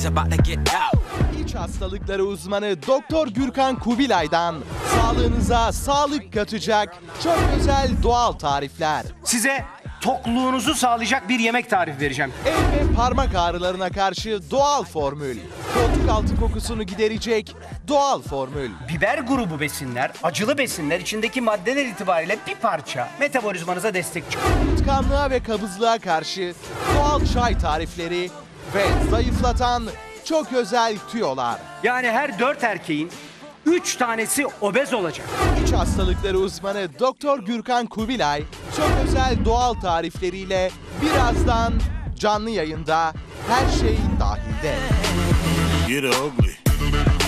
We's about to get out. İç hastalıkları uzmanı Doktor Gürkan Kubilay'dan sağlığınıza sağlık katacak çok özel doğal tarifler. Size tokluğunuzu sağlayacak bir yemek tarifi vereceğim. El ve parmak ağrılarına karşı doğal formül. Koltuk altı kokusunu giderecek doğal formül. Biber grubu besinler, acılı besinler içindeki maddeler itibariyle bir parça metabolizmanıza destek çıkıyor. Tıkanlığa ve kabızlığa karşı doğal çay tarifleri ve zayıflatan çok özel tüyolar. Yani her dört erkeğin üç tanesi obez olacak. İç hastalıkları uzmanı Doktor Gürkan Kubilay çok özel doğal tarifleriyle birazdan canlı yayında her şey dahilde. Get ugly.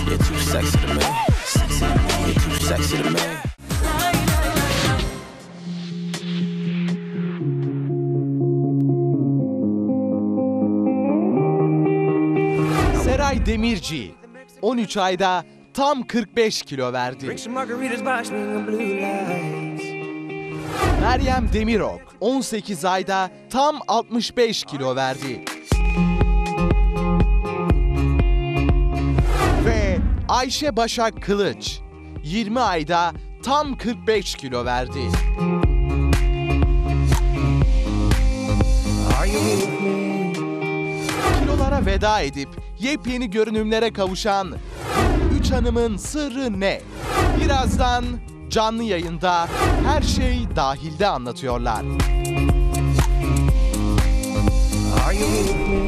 You're too sexy to me. Sexy to me. You're too sexy to me. Seray Demirci 13 ayda tam 45 kilo verdi. Meryem Demirok 18 ayda tam 65 kilo verdi. Ve Ayşe Başak Kılıç 20 ayda tam 45 kilo verdi. Kilolara veda edip yepyeni görünümlere kavuşan üç hanımın sırrı ne? Birazdan canlı yayında her şey dahilde anlatıyorlar. Günaydınlar.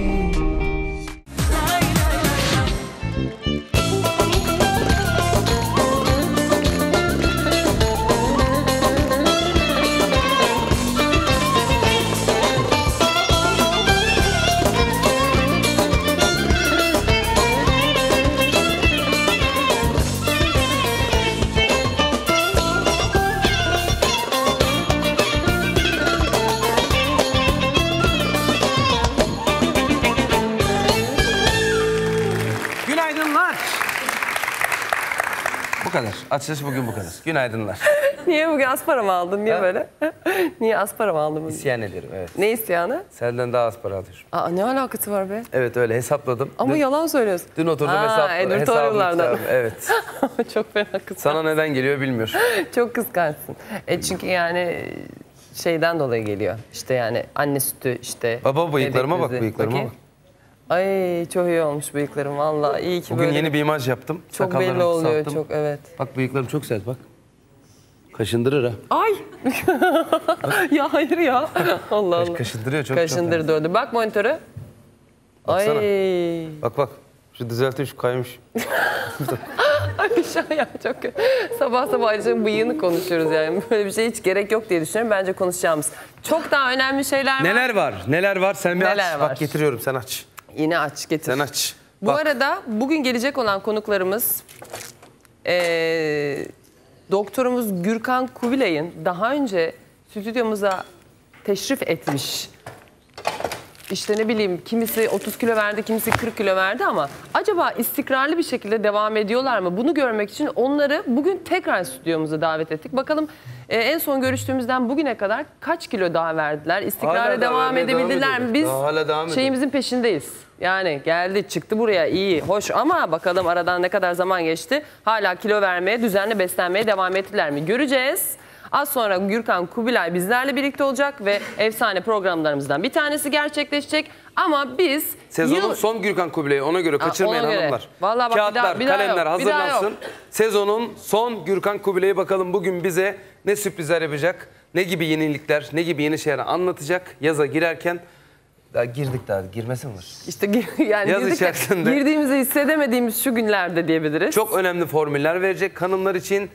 Kadar. Açılış bugün bu kadar. Günaydınlar. Niye bugün az para mı aldın? Niye Ha? böyle? Niye az para mı aldın? bugün? İsyan ederim evet. Ne isyanı? Senden daha az para alıyorum. Aa, ne alakası var be? Evet öyle hesapladım. Ama dün, yalan söylüyorsun. dün oturdum Ha, hesap, hesabını Evet. Çok fena kıskançsın. Sana neden geliyor bilmiyorum. Çok kıskançsın. E çünkü yani şeyden dolayı geliyor. İşte yani anne sütü işte. Baba bıyıklarıma bebek bak, bezi. bıyıklarıma Bakayım. Ay çok iyi olmuş bıyıklarım valla. İyi ki Bugün böyle. yeni bir imaj yaptım. Çok Sakallarımı belli oluyor kısalttım. çok evet. Bak bıyıklarım çok sert bak. Kaşındırır ha. Ay. ya hayır ya. Allah Allah. Kaşındırıyor çok Kaşındırdı öldü. Bak monitörü. Baksana. Ay. çok. Bak bak. Şu düzeltiyor şu kaymış. Ay şu ya çok kötü. Sabah sabah Ayşe'nin bıyığını konuşuyoruz yani. Böyle bir şey hiç gerek yok diye düşünüyorum. Bence konuşacağımız. Çok daha önemli şeyler var. Neler var? Neler var? Sen bir Neler aç. var? Bak getiriyorum sen aç. Yine aç getir. Sen aç. Bu Bak. arada bugün gelecek olan konuklarımız eee, doktorumuz Gürkan Kubilay'ın daha önce stüdyomuza teşrif etmiş. İşte ne bileyim kimisi 30 kilo verdi, kimisi 40 kilo verdi ama acaba istikrarlı bir şekilde devam ediyorlar mı? Bunu görmek için onları bugün tekrar stüdyomuza davet ettik. Bakalım e, en son görüştüğümüzden bugüne kadar kaç kilo daha verdiler? İstikrarlı Hala devam edebildiler mi? Biz Daha hala devam şeyimizin peşindeyiz. Yani geldi çıktı buraya iyi hoş ama bakalım aradan ne kadar zaman geçti. Hala kilo vermeye düzenli beslenmeye devam ettiler mi göreceğiz. Az sonra Gürkan Kubilay bizlerle birlikte olacak ve efsane programlarımızdan bir tanesi gerçekleşecek. Ama biz Sezonun yıl- son Gürkan Kubilay'ı ona göre kaçırmayın ona göre. hanımlar. Vallahi bak bir Kağıtlar, daha- bir daha kalemler yok, bir hazırlansın. Sezonun son Gürkan Kubilay'ı bakalım bugün bize ne sürprizler yapacak, ne gibi yenilikler, ne gibi yeni şeyler anlatacak. Yaza girerken daha girdik daha girmesi mi var? işte yani Yaz girdik de içerisinde. girdiğimizi hissedemediğimiz şu günlerde diyebiliriz. Çok önemli formüller verecek hanımlar için.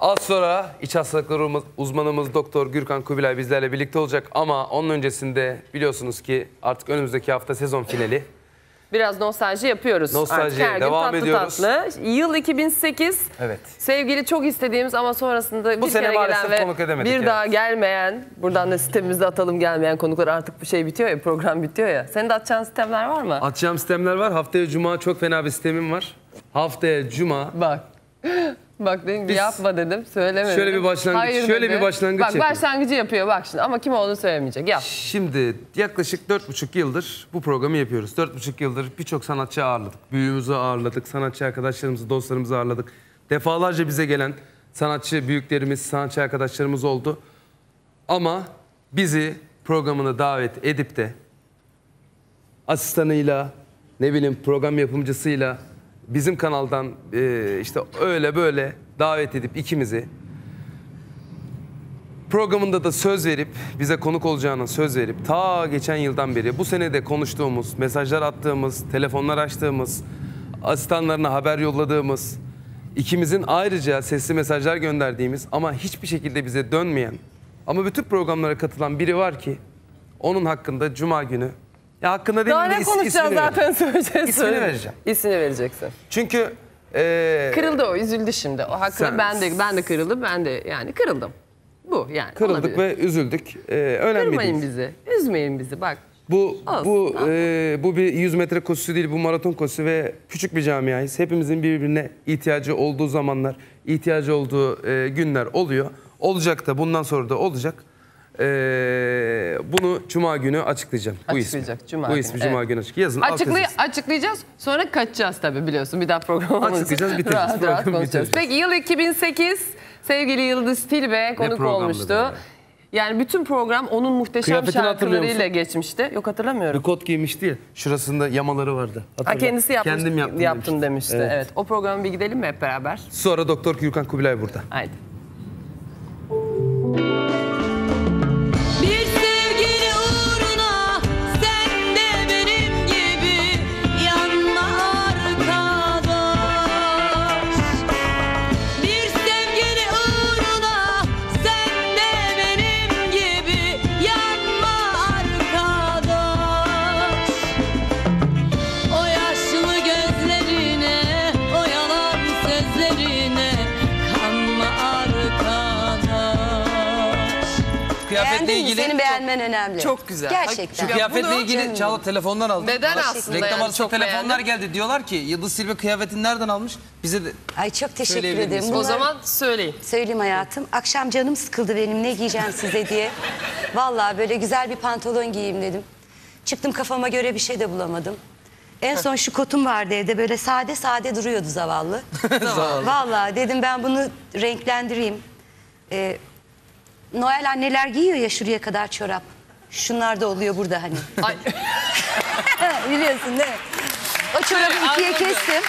Az sonra iç hastalıkları uzma- uzmanımız Doktor Gürkan Kubilay bizlerle birlikte olacak. Ama onun öncesinde biliyorsunuz ki artık önümüzdeki hafta sezon finali. Biraz nostalji yapıyoruz. Nostaljiye Artık her devam tatlı ediyoruz. Tatlı. Yıl 2008. Evet. Sevgili çok istediğimiz ama sonrasında Bu bir sene kere gelen ve konuk edemedik bir yani. daha gelmeyen, buradan da sitemimizde atalım gelmeyen konuklar artık bir şey bitiyor ya, program bitiyor ya. Senin de atacağın sistemler var mı? Atacağım sistemler var. Haftaya Cuma çok fena bir sistemim var. Haftaya Cuma Bak. Bak dedim Biz- yapma dedim. Söylemedim. Şöyle bir başlangıç- şöyle bir başlangıç Bak yapayım. başlangıcı yapıyor bak şimdi ama kim olduğunu söylemeyecek. Yap. Şimdi yaklaşık dört buçuk yıldır bu programı yapıyoruz. Dört buçuk yıldır birçok sanatçı ağırladık. Büyüğümüzü ağırladık, sanatçı arkadaşlarımızı, dostlarımızı ağırladık. Defalarca bize gelen sanatçı büyüklerimiz, sanatçı arkadaşlarımız oldu. Ama bizi programına davet edip de asistanıyla, ne bileyim program yapımcısıyla bizim kanaldan e, işte öyle böyle davet edip ikimizi Programında da söz verip, bize konuk olacağına söz verip ta geçen yıldan beri bu sene de konuştuğumuz, mesajlar attığımız, telefonlar açtığımız, asistanlarına haber yolladığımız, ikimizin ayrıca sesli mesajlar gönderdiğimiz ama hiçbir şekilde bize dönmeyen ama bütün programlara katılan biri var ki onun hakkında Cuma günü ya hakkında değil Daha ne konuşacağız zaten söyleyeceğiz. İsmini söyle. vereceğim. İsmini vereceksin. Çünkü eee, Kırıldı o, üzüldü şimdi. O haklı. Sen- Ben de ben de kırıldım. Ben de yani kırıldım. Bu yani. kırıldık olabilir. ve üzüldük. Eee önemli Kırmayın değil. bizi. Üzmeyin bizi. Bak. Bu Olsun, bu e, bu bir 100 metre koşusu değil, bu maraton koşusu ve küçük bir camiayız. Hepimizin birbirine ihtiyacı olduğu zamanlar, ihtiyacı olduğu e, günler oluyor. Olacak da bundan sonra da olacak. E, bunu Cuma günü açıklayacağım. Bu ismi. Cuma bu günü, ismi Cuma evet. günü açık. Yazın. Açıklay açıklayacağız. Sonra kaçacağız tabii biliyorsun. Bir daha program olmayacak. Açıklayacağız, bitireceğiz. Rahat rahat konuşacağız. Peki yıl 2008 sevgili Yıldız Tilbe konuk olmuştu. be. Yani bütün program onun muhteşem Kıyafetini şarkılarıyla geçmişti. Yok hatırlamıyorum. Bir kot giymişti ya. Şurasında yamaları vardı. Ha, kendisi yapmış, Kendim yaptım, yaptın demişti. Evet. Evet. O programa bir gidelim mi hep beraber? Sonra Doktor Gürkan Kubilay burada. Haydi. Senin beğenmen önemli. Çok güzel. Gerçekten. şu kıyafetle bunu- ilgili Çağla telefondan aldım. Neden aslında Reklam yani çok telefonlar beğendin? geldi. Diyorlar ki Yıldız Silve kıyafetini nereden almış? Bize de Ay çok teşekkür Söyleyebilir ederim. misin? O Bunlar- zaman söyleyin. Söyleyeyim hayatım. Akşam canım sıkıldı benim ne giyeceğim size diye. Vallahi böyle güzel bir pantolon giyeyim dedim. Çıktım kafama göre bir şey de bulamadım. En son şu kotum vardı evde böyle sade sade duruyordu zavallı. Vallahi dedim ben bunu renklendireyim. Ee, Noel anneler giyiyor ya şuraya kadar çorap. Şunlar da oluyor burada hani. Ay, Biliyorsun değil mi? O çorabı Evet, ikiye anladım. kestim.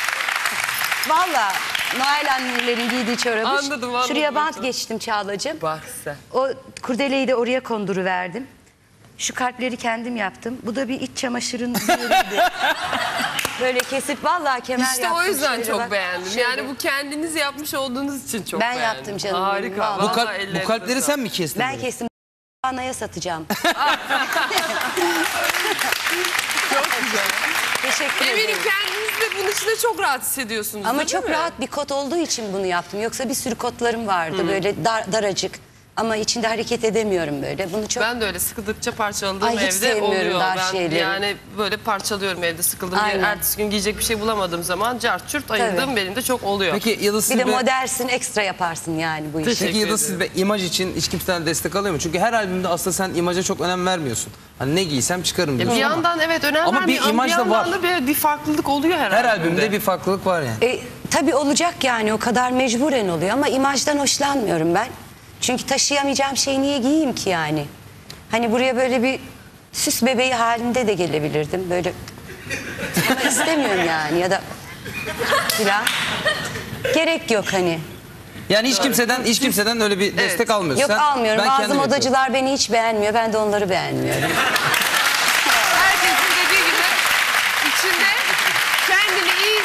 Valla Noel annelerin giydiği çorabı. Anladım, anladım. Şuraya bant geçtim Çağlacığım. bak sen. O kurdeleyi de oraya konduruverdim. Şu kalpleri kendim yaptım. Bu da bir iç çamaşırın bir. Böyle kesip vallahi kemer İşte yaptım. o yüzden şöyle çok bak. beğendim. Şöyle. Yani bu kendiniz yapmış olduğunuz için çok Ben beğendim. yaptım canım benim, Harika. vallahi. bu, Vallahi kalp, bu ellerinize kalpleri sağlık. sen mi kestin? Ben böyle? kestim. Anaya satacağım. Teşekkür ederim. Eminim kendiniz de bunun içinde çok rahat hissediyorsunuz. Ama değil çok mi? rahat bir kot olduğu için bunu yaptım. Yoksa bir sürü kotlarım vardı böyle dar, daracık. Ama içinde hareket edemiyorum böyle. Bunu çok Ben de öyle sıkıldıkça parçaladığım Ay, hiç evde sevmiyorum oluyor. dar ben şeyleri. yani böyle parçalıyorum evde sıkıldım diye. Aynen. Ertesi gün giyecek bir şey bulamadığım zaman cart çurt ayırdığım benim de çok oluyor. Peki Yıldız bir de Silve, modernsin ekstra yaparsın yani bu işi. Teşekkür peki Yıldız ederim. Silve imaj için hiç kimseden destek alıyor mu? Çünkü her albümde aslında sen imaja çok önem vermiyorsun. Hani ne giysem çıkarım Ya diyorsun bir ama yandan evet önem Ama bir vermiyor ama imaj bir da yandan var. da bir, bir farklılık oluyor her, her albümde bir farklılık var yani. E, tabii olacak yani o kadar mecburen oluyor ama imajdan hoşlanmıyorum ben. Çünkü taşıyamayacağım şeyi niye giyeyim ki yani? Hani buraya böyle bir süs bebeği halinde de gelebilirdim. Böyle ama istemiyorum yani ya da filan. Gerek yok hani. Yani hiç kimseden hiç kimseden öyle bir destek almıyorsun. Yok Sen- almıyorum. ben Bazı kendim yapıyorum. modacılar beni hiç beğenmiyor. Ben de onları beğenmiyorum. Herkesin dediği gibi içinde kendini iyi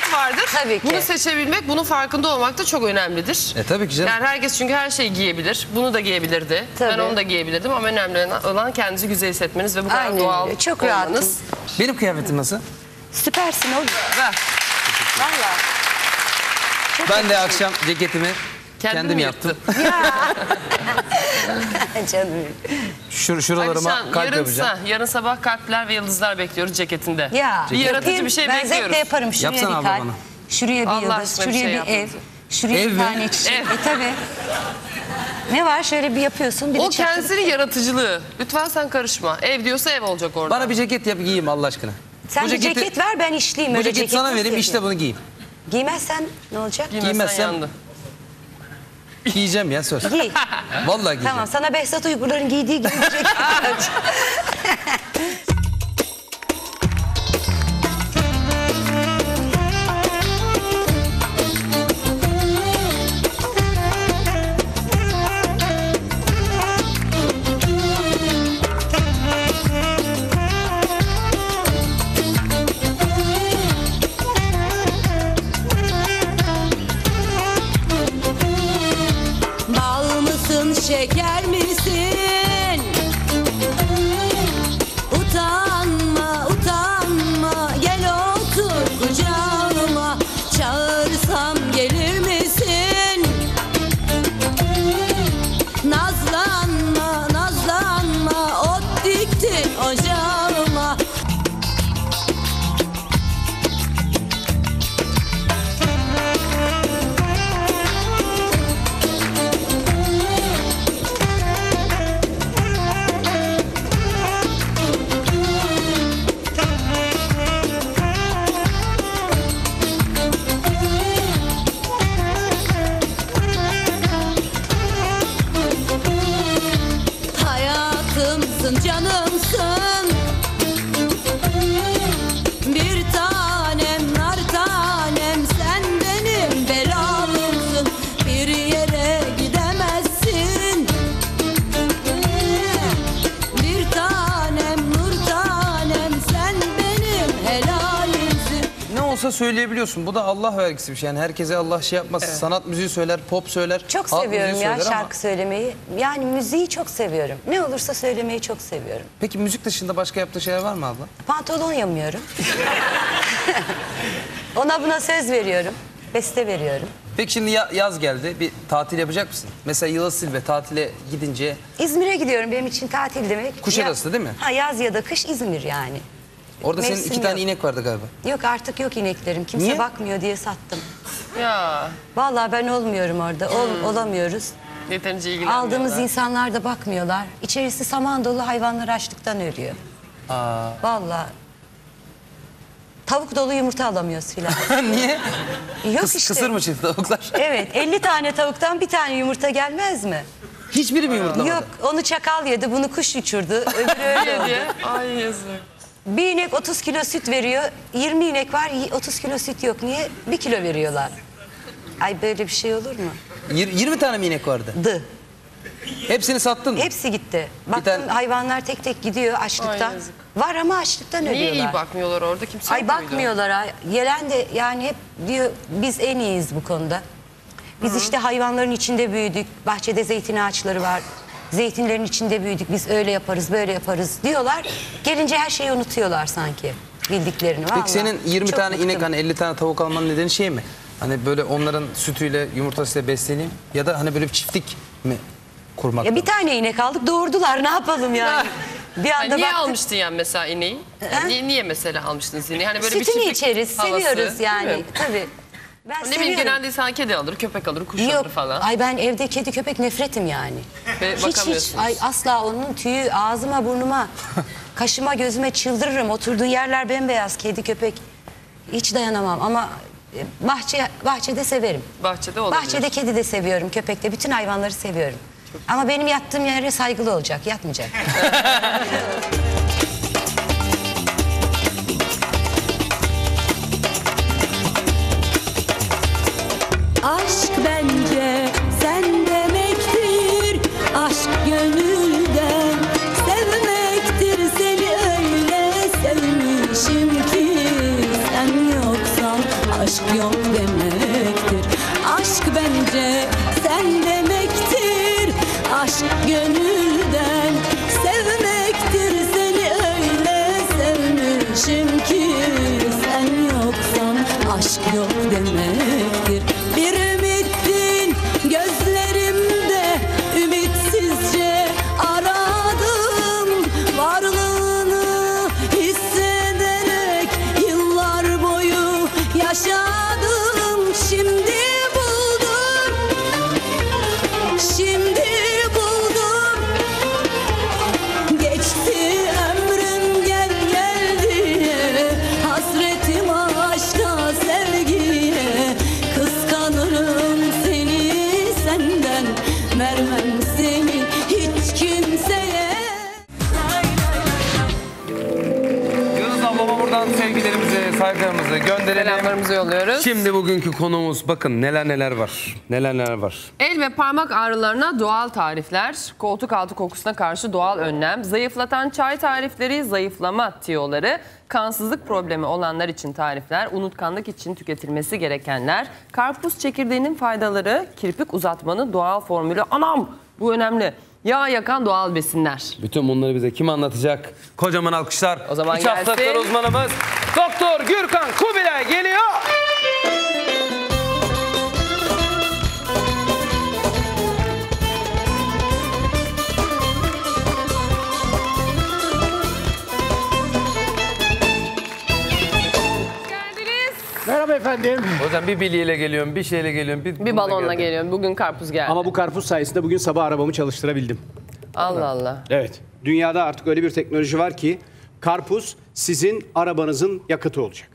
kıyafet vardır. Tabii ki. Bunu seçebilmek, bunun farkında olmak da çok önemlidir. E tabii ki canım. Yani herkes çünkü her şeyi giyebilir. Bunu da giyebilirdi. Ben Tabii. onu da giyebilirdim ama önemli olan kendinizi güzel hissetmeniz ve bu kadar Aynen doğal öyle. Çok olmanız. rahatım. Benim kıyafetim nasıl? Süpersin oğlum. Ver. Valla. Ben de akşam ceketimi Kendim mi yaptım. Canım. Şur şuralarıma Alişan, kalp yarın, yapacağım. sa- yarın sabah kalpler ve yıldızlar bekliyoruz ceketinde. Ya. Bir yaratıcı yapayım. bir şey ben bekliyoruz. zevkle yaparım. Şuraya Yapsana bir kalp. bana. Şuraya bir Allah yıldız. aşkına bir Şuraya şey bir, ev. Şuraya Ev bir mi? tane çiçek. Ev. E tabii. Ne var şöyle bir yapıyorsun. Bir O kendisinin yaratıcılığı. Lütfen sen karışma. Ev diyorsa ev olacak orada. Bana bir ceket yap giyeyim Allah aşkına. Sen Bu bir ceketi- ceket ver ben işleyeyim. Bu ceket sana vereyim işte bunu giyeyim. Giymezsen ne olacak? Giymezsen giymezsem- yandı. Giyeceğim ya söz. Giy. Vallahi giyeceğim. tamam sana Behzat Uygurların giydiği gibi bir söyleyebiliyorsun. Bu da Allah vergisi bir şey. Yani herkese Allah şey yapmaz. Sanat müziği söyler, pop söyler. Çok halk seviyorum ya söyler ama- şarkı söylemeyi. Yani müziği çok seviyorum. Ne olursa söylemeyi çok seviyorum. Peki müzik dışında başka yaptığı şeyler var mı abla? Pantolon yamıyorum. Ona buna söz veriyorum. Beste veriyorum. Peki şimdi ya- yaz geldi. Bir tatil yapacak mısın? Mesela Yıldız Silve tatile gidince İzmir'e gidiyorum benim için tatil demek. Kuşadası Ya- değil mi? Ha yaz ya da kış İzmir yani. Orada senin Mevsim iki tane yok. inek vardı galiba. Yok artık yok ineklerim. Kimse Niye? bakmıyor diye sattım. Ya Vallahi ben olmuyorum orada. Ol, olamıyoruz. yeterince ilgilenmiyorlar. Aldığımız insanlar da bakmıyorlar. İçerisi saman dolu hayvanlar açlıktan ölüyor. Aa. Vallahi. Tavuk dolu yumurta alamıyoruz filan. Niye? Yok Kıs- işte. Kısır mı çıktı tavuklar? Evet 50 tane tavuktan bir tane yumurta gelmez mi? Hiçbiri mi yumurtlamadı? Yok onu çakal yedi bunu kuş uçurdu. Öbürü öyle oldu. Ay yazık. Bir inek 30 kilo süt veriyor. 20 inek var y- 30 kilo süt yok. Niye? 1 kilo veriyorlar. Ay böyle bir şey olur mu? Yir- 20 tane mi inek vardı? Dı. Hepsini sattın mı? Hepsi gitti. Baktım tane- hayvanlar tek tek gidiyor açlıktan. Ay yazık. Var ama açlıktan Niye ölüyorlar. iyi bakmıyorlar orada kimse Ay yok muydu? bakmıyorlar. Ay. Gelen de yani hep diyor biz en iyiyiz bu konuda. Biz işte hayvanların içinde büyüdük. Bahçede zeytin ağaçları var. Zeytinlerin içinde büyüdük. Biz öyle yaparız, böyle yaparız diyorlar. Gelince her şeyi unutuyorlar sanki. Bildiklerini vallahi. Peki senin 20 Çok tane inek bıktım. hani 50 tane tavuk almanın nedeni şey mi? Hani böyle onların sütüyle yumurtasıyla besleneyim ya da hani böyle bir çiftlik mi kurmak? Ya bir tane inek aldık doğurdular ne yapalım yani. bir anda niye baktık. almıştın yani mesela ineği? Ha? Niye, niye mesela almıştınız ineği? Hani böyle bir Sütünü çiftlik içeriz, havası, seviyoruz yani. değil mi? Tabii. Ben Ne bileyim seviyorum. genelde insan kedi alır, köpek alır, kuş Yok. alır falan. Ay ben evde kedi köpek nefretim yani. Ve hiç hiç. bakamıyorsunuz. Ay asla onun tüyü ağzıma burnuma, kaşıma gözüme çıldırırım. Oturduğu yerler bembeyaz kedi köpek. Hiç dayanamam ama e, bahçe bahçede severim. Bahçede olabilir. Bahçede kedi de seviyorum, köpek de bütün hayvanları seviyorum. Ama benim yattığım yere saygılı olacak, yatmayacak. aşk yok demektir gönderelim. Selamlarımızı yolluyoruz. Şimdi bugünkü konumuz bakın neler neler var. Neler neler var. El ve parmak ağrılarına doğal tarifler, koltuk altı kokusuna karşı doğal önlem, zayıflatan çay tarifleri, zayıflama tiyoları, kansızlık problemi olanlar için tarifler, unutkanlık için tüketilmesi gerekenler, karpuz çekirdeğinin faydaları, kirpik uzatmanın doğal formülü. Anam bu önemli. Yağ yakan doğal besinler. Bütün bunları bize kim anlatacak? Kocaman alkışlar. O zaman İç gelsin. uzmanımız Doktor Gürkan Kubilay geliyor. Merhaba efendim. Hocam bir bilyeyle geliyorum, bir şeyle geliyorum. Bir, Bir balonla geliyorum. Bugün karpuz geldi. Ama bu karpuz sayesinde bugün sabah arabamı çalıştırabildim. Allah Allah. Evet. Dünyada artık öyle bir teknoloji var ki karpuz sizin arabanızın yakıtı olacak.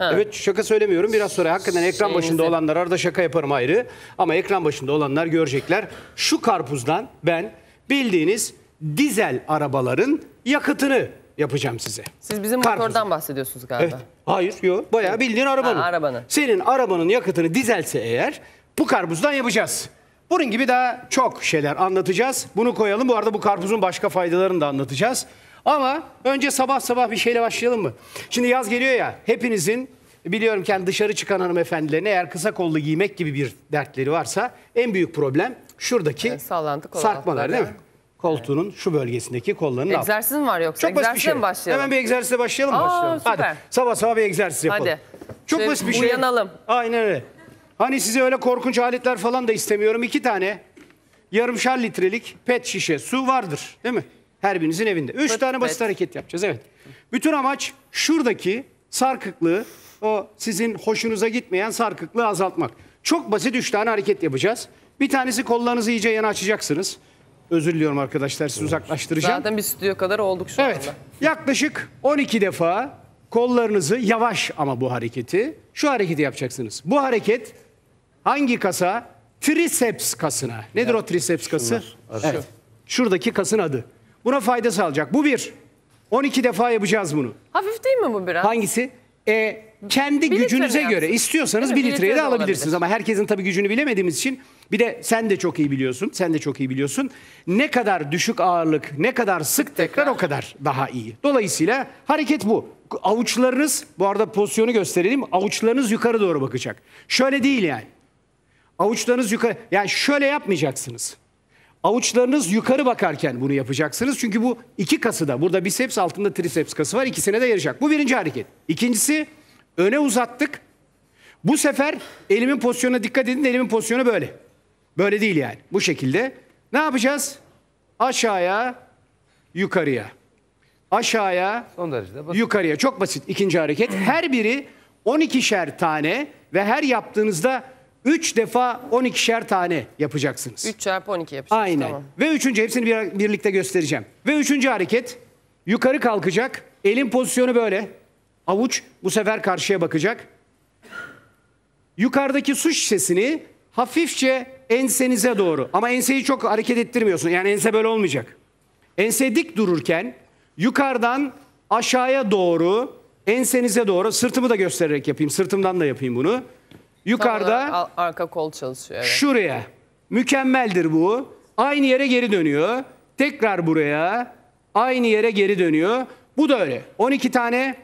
Evet şaka söylemiyorum. Biraz sonra hakikaten ekran Şeyinizi. başında olanlar arada şaka yaparım ayrı. Ama ekran başında olanlar görecekler. Şu karpuzdan ben bildiğiniz dizel arabaların yakıtını yapacağım size. Siz bizim Karpuz. motordan bahsediyorsunuz galiba. Evet. Hayır, yok. Bayağı bildiğin arabanın. Ha, arabanın. Senin arabanın yakıtını dizelse eğer bu karpuzdan yapacağız. Bunun gibi daha çok şeyler anlatacağız. Bunu koyalım. Bu arada bu karpuzun başka faydalarını da anlatacağız. Ama önce sabah sabah bir şeyle başlayalım mı? Şimdi yaz geliyor ya. Hepinizin biliyorum ki yani dışarı çıkan hanımefendilerin eğer kısa kollu giymek gibi bir dertleri varsa en büyük problem şuradaki Evet, sarkmalar değil mi? Koltuğunun şu bölgesindeki kollarının altı. Egzersiz mi var yoksa? Çok basit bir şey. başlayalım? Hemen bir egzersize başlayalım mı? Aa, Başlayalım. süper. Hadi sabah sabah bir egzersiz yapalım. Hadi. Çok Şöyle basit bir şey. uyanalım. Aynen öyle. Hani size öyle korkunç aletler falan da istemiyorum. İki tane yarımşar litrelik pet şişe su vardır değil mi? Her birinizin evinde. Üç Pet, tane basit pet. hareket yapacağız evet. Bütün amaç şuradaki sarkıklığı, o sizin hoşunuza gitmeyen sarkıklığı azaltmak. Çok basit üç tane hareket yapacağız. Bir tanesi kollarınızı iyice yana açacaksınız. Özür diliyorum arkadaşlar sizi uzaklaştıracağım. Zaten bir stüdyo kadar olduk şu Evet. anda. Yaklaşık 12 defa kollarınızı yavaş ama bu hareketi şu hareketi yapacaksınız. Bu hareket hangi kasa? Triceps kasına. Nedir o triceps kası? Evet. Şuradaki kasın adı. Buna fayda sağlayacak. Bu bir. 12 defa yapacağız bunu. Hafif değil mi bu biraz? Hangisi? E, kendi Bir gücünüze göre yapsın? istiyorsanız bir Bir litreye litre de de alabilirsiniz. olabilir. Ama herkesin tabii gücünü bilemediğimiz için bir de sen de çok iyi biliyorsun. Sen de çok iyi biliyorsun. Ne kadar düşük ağırlık, ne kadar sık tekrar o kadar daha iyi. Dolayısıyla hareket bu. Avuçlarınız, bu arada pozisyonu gösterelim. Avuçlarınız yukarı doğru bakacak. Şöyle değil yani. Avuçlarınız yukarı, yani şöyle yapmayacaksınız. Avuçlarınız yukarı bakarken bunu yapacaksınız. Çünkü bu iki kası da burada biceps altında triceps kası var. İkisine de yarayacak. Bu birinci hareket. İkincisi öne uzattık. Bu sefer elimin pozisyonuna dikkat edin. Elimin pozisyonu böyle. Böyle değil yani. Bu şekilde. Ne yapacağız? Aşağıya, yukarıya. Aşağıya, Son derece basit. yukarıya. Çok basit ikinci hareket. Her biri 12'şer tane ve her yaptığınızda 3 defa 12'şer tane yapacaksınız. 3 çarpı 12 yapacağız. Aynen. Tamam. Ve üçüncü hepsini bir, birlikte göstereceğim. Ve üçüncü hareket yukarı kalkacak. Elin pozisyonu böyle. Avuç bu sefer karşıya bakacak. Yukarıdaki su şişesini hafifçe ensenize doğru. Ama enseyi çok hareket ettirmiyorsun. Yani ense böyle olmayacak. Ense dik dururken yukarıdan aşağıya doğru ensenize doğru sırtımı da göstererek yapayım. Sırtımdan da yapayım bunu. Yukarıda al- arka kol çalışıyor. Evet. Şuraya. Mükemmeldir bu. Aynı yere geri dönüyor. Tekrar buraya. Aynı yere geri dönüyor. Bu da öyle. 12 tane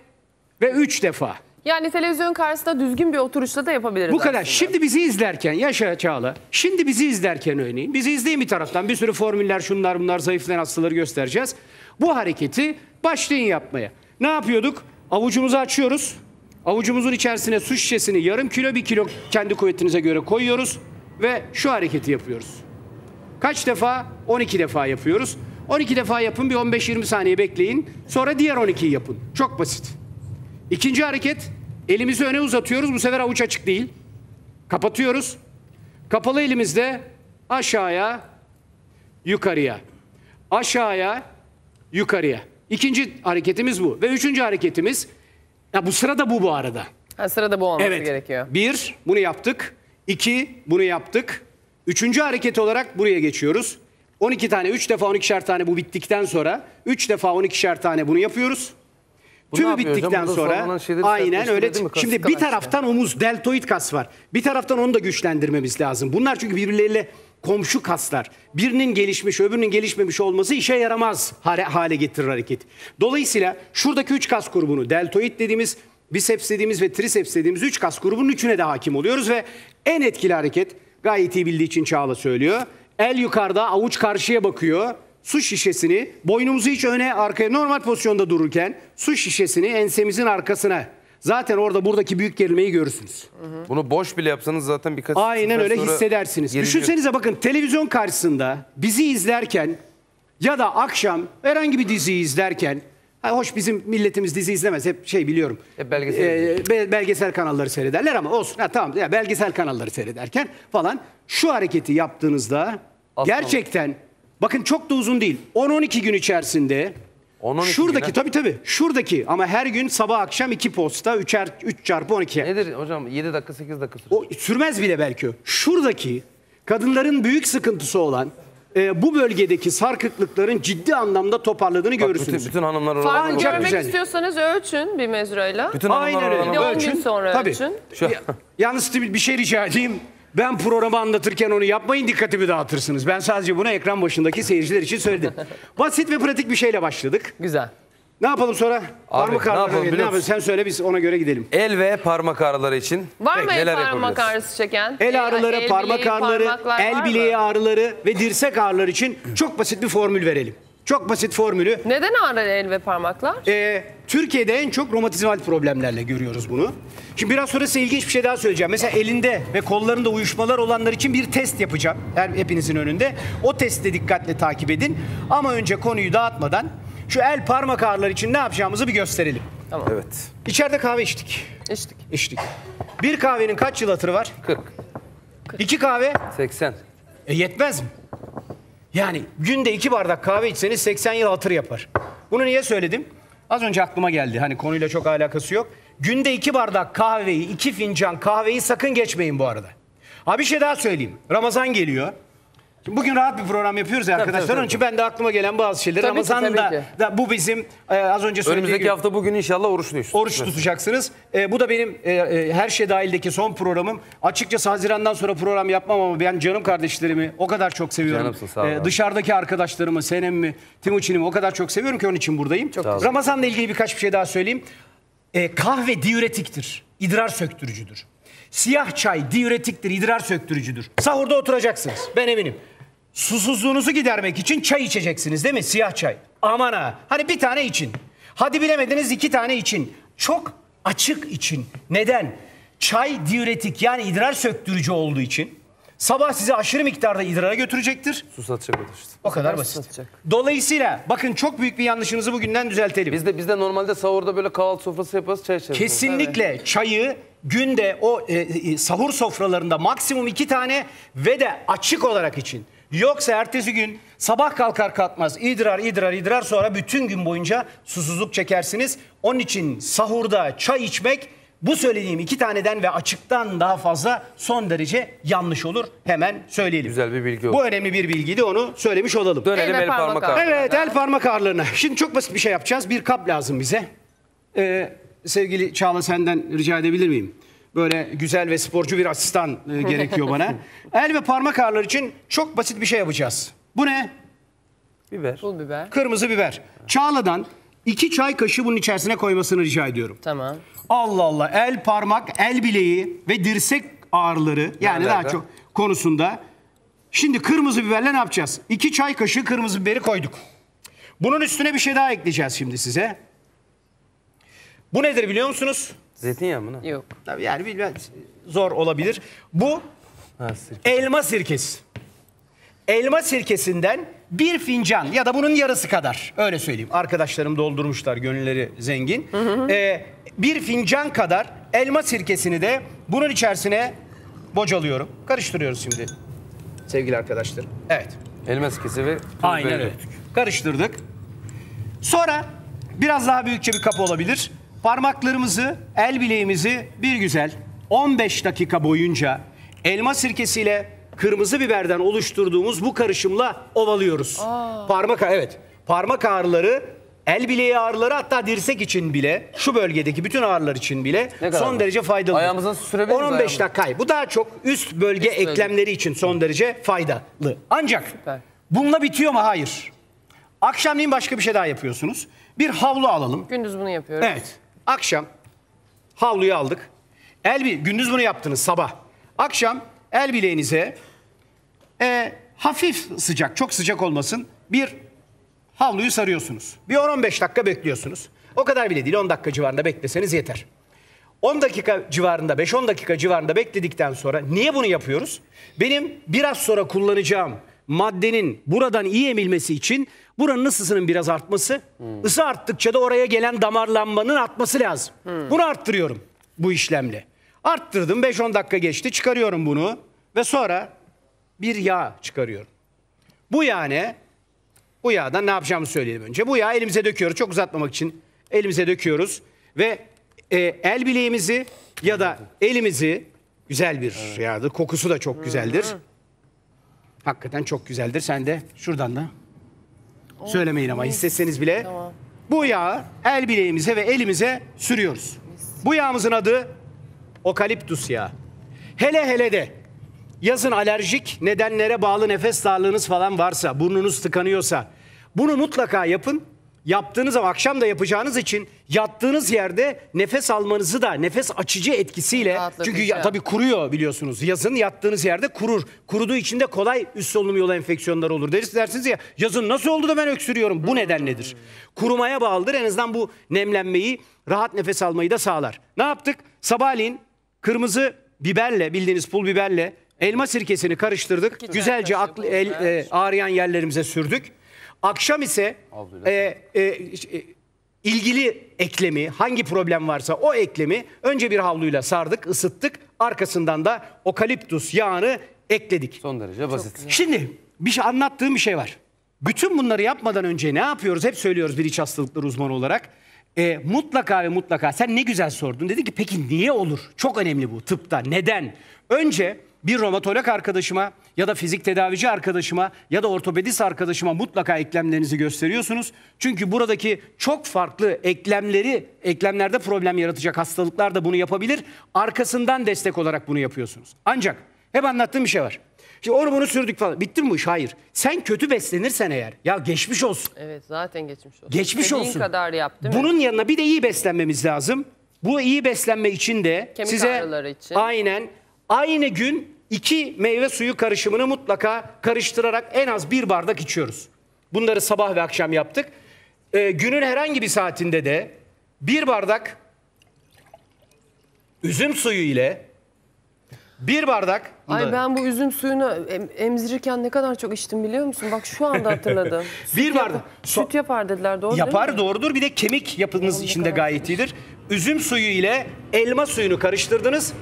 ve 3 defa. Yani televizyon karşısında düzgün bir oturuşla da yapabiliriz Bu kadar. aslında. Şimdi bizi izlerken, yaşa Çağla. Şimdi bizi izlerken örneğin. Bizi izleyin bir taraftan. Bir sürü formüller, şunlar bunlar, zayıflayan hastaları göstereceğiz. Bu hareketi başlayın yapmaya. Ne yapıyorduk? Avucumuzu açıyoruz. Avucumuzun içerisine su şişesini yarım kilo, bir kilo kendi kuvvetinize göre koyuyoruz. Ve şu hareketi yapıyoruz. Kaç defa? 12 defa yapıyoruz. 12 defa yapın bir 15-20 saniye bekleyin. Sonra diğer 12'yi yapın. Çok basit. İkinci hareket elimizi öne uzatıyoruz. Bu sefer avuç açık değil. Kapatıyoruz. Kapalı elimizde aşağıya, yukarıya. Aşağıya, yukarıya. İkinci hareketimiz bu. Ve üçüncü hareketimiz, ya bu sırada bu bu arada. Ha, sırada bu olması Evet. gerekiyor. Bir, bunu yaptık. İki, bunu yaptık. Üçüncü hareket olarak buraya geçiyoruz. 12 tane, 3 defa 12'şer tane bu bittikten sonra 3 defa 12'şer tane bunu yapıyoruz. Bu ne Tümü yapıyor hocam? bittikten Burada sonra şeyleri aynen öyle. mi? Şimdi bir taraftan omuz deltoid kas var. Bir taraftan onu da güçlendirmemiz lazım. Bunlar çünkü birbirleriyle komşu kaslar. Birinin gelişmiş, öbürünün gelişmemiş olması işe yaramaz hale, hale getirir hareket. Dolayısıyla şuradaki üç kas grubunu deltoid dediğimiz, biceps dediğimiz ve triceps dediğimiz üç kas grubunun üçüne de hakim oluyoruz ve en etkili hareket gayet iyi bildiği için Çağla söylüyor. El yukarıda, avuç karşıya bakıyor. Su şişesini boynumuzu hiç öne arkaya normal pozisyonda dururken su şişesini ensemizin arkasına zaten orada buradaki büyük gerilmeyi görürsünüz. Bunu boş bile yapsanız zaten birkaç Aynen öyle hissedersiniz. geriliyor. Düşünsenize bakın televizyon karşısında bizi izlerken ya da akşam herhangi bir diziyi izlerken ha, hoş bizim milletimiz dizi izlemez hep şey biliyorum. Hep belgesel be- belgesel kanalları seyrederler ama olsun. Ha, tamam ya belgesel kanalları seyrederken falan şu hareketi yaptığınızda Aslında- gerçekten bakın çok da uzun değil. 10-12 gün içerisinde 10-12 şuradaki tabii tabii şuradaki ama her gün sabah akşam 2 posta 3'er 3 çarpı 12. Nedir hocam 7 dakika 8 dakika sürüyor. O sürmez bile belki. Şuradaki kadınların büyük sıkıntısı olan e, bu bölgedeki sarkıklıkların ciddi anlamda toparladığını Bak, görürsünüz. bütün, bütün hanımlar Ancak görmek güzel. istiyorsanız ölçün bir mezrayla. Bütün Aynen hanımlar öyle. Bir de oralardan 10 gün Ölçün. sonra Tabii. ölçün. Şu- Ya- Yalnız bir bir şey rica edeyim. Ben programı anlatırken onu yapmayın dikkatimi dağıtırsınız. Ben sadece bunu ekran başındaki seyirciler için söyledim. Basit ve pratik bir şeyle başladık. Güzel. Ne yapalım sonra? Parmak ne ağrıları yapalım ne biliyor yapalım? musun? Sen söyle biz ona göre gidelim. El ve parmak ağrıları için Var mı el neler parmak yapabiliriz? ağrısı çeken? El ağrıları, el parmak bileği, ağrıları, parmaklar var el mı? bileği ağrıları ve dirsek ağrıları için çok basit bir formül verelim. Çok basit formülü. Neden ağrır el ve parmaklar? Ee, Türkiye'de en çok romatizmal problemlerle görüyoruz bunu. Şimdi biraz sonra size ilginç bir şey daha söyleyeceğim. Mesela elinde ve kollarında uyuşmalar olanlar için bir test yapacağım. Her, hepinizin önünde. O testi dikkatle takip edin. Ama önce konuyu dağıtmadan şu el parmak ağrıları için ne yapacağımızı bir gösterelim. Evet. İçeride kahve içtik. İçtik. İçtik. Bir kahvenin kaç yıl hatırı var? 40, İki kahve 80. e yetmez mi? Yani günde iki bardak kahve içseniz 80 yıl hatır yapar. Bunu niye söyledim? Az önce aklıma geldi. Hani konuyla çok alakası yok. Günde iki bardak kahveyi, iki fincan kahveyi sakın geçmeyin bu arada. Ha bir şey daha söyleyeyim. Ramazan geliyor. Şimdi bugün rahat bir program yapıyoruz ya arkadaşlar. tabii, Onun için ben de aklıma gelen bazı şeyler. Tabii ki, Ramazan'da tabii ki. da bu bizim e, az önce söylediğim Önümüzdeki gibi hafta bugün inşallah oruçluyuz. oruç tutacaksınız. E, bu da benim e, e, her şey dahildeki son programım. Açıkçası Haziran'dan sonra program yapmam ama ben canım kardeşlerimi o kadar çok seviyorum. Canımsın, sağ ol abi. dışarıdaki arkadaşlarımı, Senem'i, Timuçin'imi o kadar çok seviyorum ki onun için buradayım. ol. Ramazan'la ilgili birkaç bir şey daha söyleyeyim. E, kahve diüretiktir, idrar söktürücüdür. Siyah çay diüretiktir, idrar söktürücüdür. Sahurda oturacaksınız, ben eminim. Susuzluğunuzu gidermek için çay içeceksiniz değil mi? Siyah çay. Aman ha. Hani bir tane için. Hadi bilemediniz iki tane için. Çok açık için. Neden? Çay diüretik yani idrar söktürücü olduğu için sabah sizi aşırı miktarda idrara götürecektir. Su satacak o da işte. O kadar basit. satacak. Dolayısıyla bakın çok büyük bir yanlışınızı bugünden düzeltelim. Biz de, biz de normalde sahurda böyle kahvaltı sofrası yaparız çay içeriz. Kesinlikle çayı günde o e, e, sahur sofralarında maksimum iki tane ve de açık olarak için. Yoksa ertesi gün sabah kalkar kalkmaz idrar idrar idrar sonra bütün gün boyunca susuzluk çekersiniz. Onun için sahurda çay içmek bu söylediğim iki taneden ve açıktan daha fazla son derece yanlış olur. Hemen söyleyelim. Güzel bir bilgi oldu. Bu önemli bir bilgiydi onu söylemiş olalım. Dönelim El el parmak parmak ağrıları. Evet el parmak ağrılarına. Şimdi çok basit bir şey yapacağız. Bir kap lazım bize. Ee, sevgili Çağla senden rica edebilir miyim? Böyle güzel ve sporcu bir asistan e, gerekiyor bana. El ve parmak ağrıları için çok basit bir şey yapacağız. Bu ne? Biber. Pul biber. Kırmızı biber. Çağla'dan iki çay kaşığı bunun içerisine koymasını rica ediyorum. Tamam. Allah Allah el parmak, el bileği ve dirsek ağrıları yani Nerelerde? daha çok konusunda. Şimdi kırmızı biberle ne yapacağız? İki çay kaşığı kırmızı biberi koyduk. Bunun üstüne bir şey daha ekleyeceğiz şimdi size. Bu nedir biliyor musunuz? Zeytinyağı mı? Yok. Tabii yani bilmem zor olabilir. Bu Ha, sirke. elma sirkesi. Elma sirkesinden bir fincan ya da bunun yarısı kadar öyle söyleyeyim. Arkadaşlarım doldurmuşlar gönülleri zengin. Ee, bir fincan kadar elma sirkesini de bunun içerisine bocalıyorum. Karıştırıyoruz şimdi sevgili arkadaşlar. Evet. Elma sirkesi ve tuz Aynen öyle. Karıştırdık. Sonra biraz daha büyükçe bir kap olabilir. Parmaklarımızı, el bileğimizi bir güzel 15 dakika boyunca elma sirkesiyle kırmızı biberden oluşturduğumuz bu karışımla ovalıyoruz. Parmak evet. Parmak ağrıları El bileği ağrıları hatta dirsek için bile şu bölgedeki bütün ağrılar için bile son var? derece faydalı. Ayağımıza sürebilir miyiz 10-15 ayağımıza? dakika. Hayır, Bu daha çok üst bölge Üst bölge. eklemleri için son derece faydalı. Ancak Süper. bununla bitiyor mu? Hayır. Akşamleyin başka bir şey daha yapıyorsunuz. Bir havlu alalım. Gündüz bunu yapıyoruz. Evet. Akşam havluyu aldık. El gündüz bunu yaptınız sabah. Akşam el bileğinize e, hafif sıcak, çok sıcak olmasın bir havluyu sarıyorsunuz. Bir 10-15 dakika bekliyorsunuz. O kadar bile değil 10 dakika civarında bekleseniz yeter. 10 dakika civarında, 5-10 dakika civarında bekledikten sonra niye bunu yapıyoruz? Benim biraz sonra kullanacağım maddenin buradan iyi emilmesi için buranın ısısının biraz artması, ısı arttıkça da oraya gelen damarlanmanın artması lazım. Bunu arttırıyorum bu işlemle. Arttırdım 5-10 dakika geçti çıkarıyorum bunu ve sonra bir yağ çıkarıyorum. Bu yağ ne? Bu yağdan ne yapacağımızı söyleyelim önce. Bu yağı elimize döküyoruz. Çok uzatmamak için elimize döküyoruz. Ve e, el bileğimizi ya da elimizi güzel bir yağdır. Kokusu da çok güzeldir. Hakikaten çok güzeldir. Sen de şuradan da söylemeyin ama hissetseniz bile. Bu yağı el bileğimize ve elimize sürüyoruz. Bu yağımızın adı okaliptus yağı. Hele hele de yazın alerjik nedenlere bağlı nefes darlığınız falan varsa, burnunuz tıkanıyorsa bunu mutlaka yapın. Yaptığınız zaman akşam da yapacağınız için yattığınız yerde nefes almanızı da nefes açıcı etkisiyle Rahatlatıcı. çünkü ya, tabii kuruyor biliyorsunuz. Yazın yattığınız yerde kurur. Kuruduğu için de kolay üst solunum yolu enfeksiyonları olur. Deriz dersiniz ya yazın nasıl oldu da ben öksürüyorum? Bu nedenledir. Kurumaya bağlıdır. En azından bu nemlenmeyi, rahat nefes almayı da sağlar. Ne yaptık? Sabahleyin kırmızı biberle bildiğiniz pul biberle elma sirkesini karıştırdık. çay Güzelce aklı, el, e, ağrıyan yerlerimize sürdük. Akşam ise e, e, e, ilgili eklemi hangi problem varsa o eklemi önce bir havluyla sardık, ısıttık. Arkasından da okaliptus yağını ekledik. Son derece basit. Şimdi bir şey anlattığım bir şey var. Bütün bunları yapmadan önce ne yapıyoruz? Hep söylüyoruz bir iç hastalıkları uzmanı olarak. E, mutlaka ve mutlaka sen ne güzel sordun. Dedi ki peki niye olur? Çok önemli bu tıpta. Neden? Önce bir romatolog arkadaşıma ya da fizik tedavici arkadaşıma ya da ortopedist arkadaşıma mutlaka eklemlerinizi gösteriyorsunuz. Çünkü buradaki çok farklı eklemleri, eklemlerde problem yaratacak hastalıklar da bunu yapabilir. Arkasından destek olarak bunu yapıyorsunuz. Ancak hep anlattığım bir şey var. Şimdi onu bunu sürdük falan. Bitti mi bu iş? Hayır. Sen kötü beslenirsen eğer ya geçmiş olsun. Evet zaten geçmiş olsun. Geçmiş Dediğin olsun. kadar yap değil mi? Bunun yanına bir de iyi beslenmemiz lazım. Bu iyi beslenme için de Kemik size ağrıları için. aynen aynı gün iki meyve suyu karışımını mutlaka karıştırarak en az bir bardak içiyoruz. Bunları sabah ve akşam yaptık. Ee, günün herhangi bir saatinde de bir bardak üzüm suyu ile bir bardak Ay ben bu üzüm suyunu em- emzirirken ne kadar çok içtim biliyor musun? Bak şu anda hatırladım. Bir bardak. yap- Süt yapar dediler doğru değil Yapar mi? doğrudur. Bir de kemik yapınız için de kadar gayet iyidir. Üzüm suyu ile elma suyunu karıştırdınız.